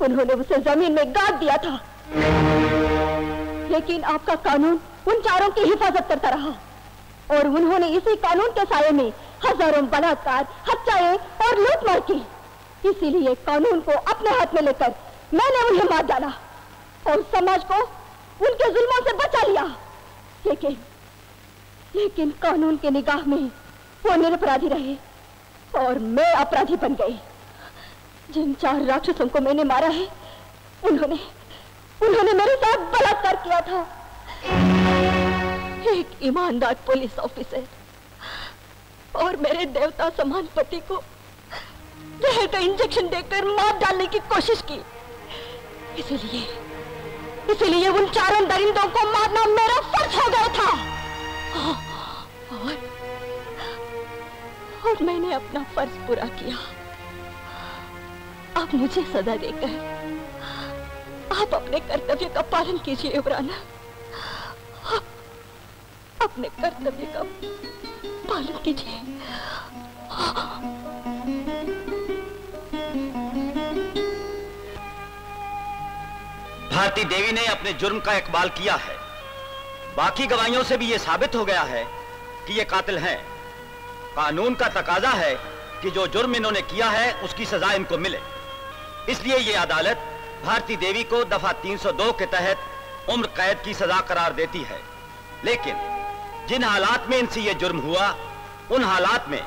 S16: उन्होंने उसे ज़मीन में गाड़ दिया था। लेकिन आपका कानून उन चारों की हिफाजत करता रहा। और उन्होंने इसी कानून के साये में हज़ारों बलात्कार, हत्याएँ और लूटमार की। इसीलिए कानून को अपने हाथ में लेकर मैंने उन्हें मार डाला और समाज को उनके जुल्मों से बचा लिया। लेकिन लेकिन कानून के निगाह में वो निरपराधी रहे और मैं अपराधी बन गई। जिन चार राक्षसों को मैंने मारा है उन्होंने उन्होंने मेरे साथ बलात्कार किया था। एक ईमानदार पुलिस ऑफिसर और मेरे देवता समान पति को जहर का इंजेक्शन देकर मार डालने की कोशिश की। इसीलिए इसीलिए उन चारों दरिंदों को मारना मेरा फ़र्ज़ हो गया था। और, और मैंने अपना फ़र्ज़ पूरा किया। अब मुझे सजा देकर आप अपने कर्तव्य का पालन कीजिए, युवराना। आप अपने कर्तव्य का पालन कीजिए।
S29: भारती देवी ने अपने जुर्म का इकबाल किया है। बाकी गवाहियों से भी यह साबित हो गया है कि ये कातिल हैं। कानून का तकाजा है कि जो जुर्म इन्होंने किया है, उसकी सजा इनको मिले। इसलिए ये अदालत भारती देवी को दफ़ा 302 के तहत उम्र कैद की सजा करार देती है। लेकिन जिन हालात में इनसे ये जुर्म हुआ, उन हालात में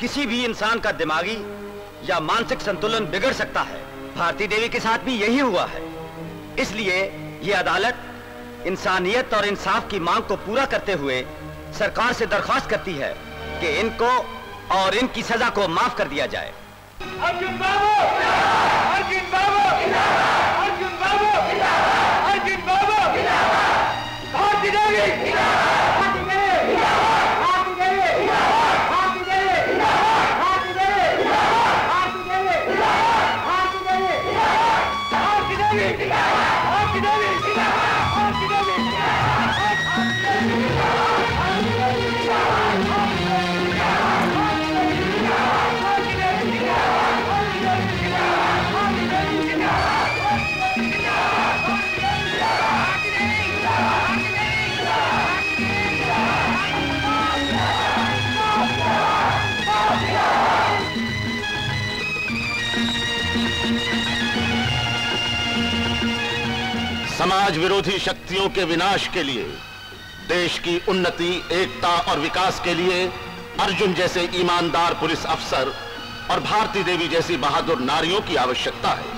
S29: किसी भी इंसान का दिमागी या मानसिक संतुलन बिगड़ सकता है। भारती देवी के साथ भी यही हुआ है। इसलिए ये अदालत इंसानियत और इंसाफ की मांग को पूरा करते हुए सरकार से दरख्वास्त करती है कि इनको और इनकी सजा को माफ़ कर दिया जाए।
S39: अर्जुन बाबू! अर्जुन बाबू! अर्जुन बाबू! अर्जुन बाबू!
S7: समाज विरोधी शक्तियों के विनाश के लिए, देश की उन्नति, एकता और विकास के लिए, अर्जुन जैसे ईमानदार पुलिस अफसर और भारती देवी जैसी बहादुर नारियों की आवश्यकता है।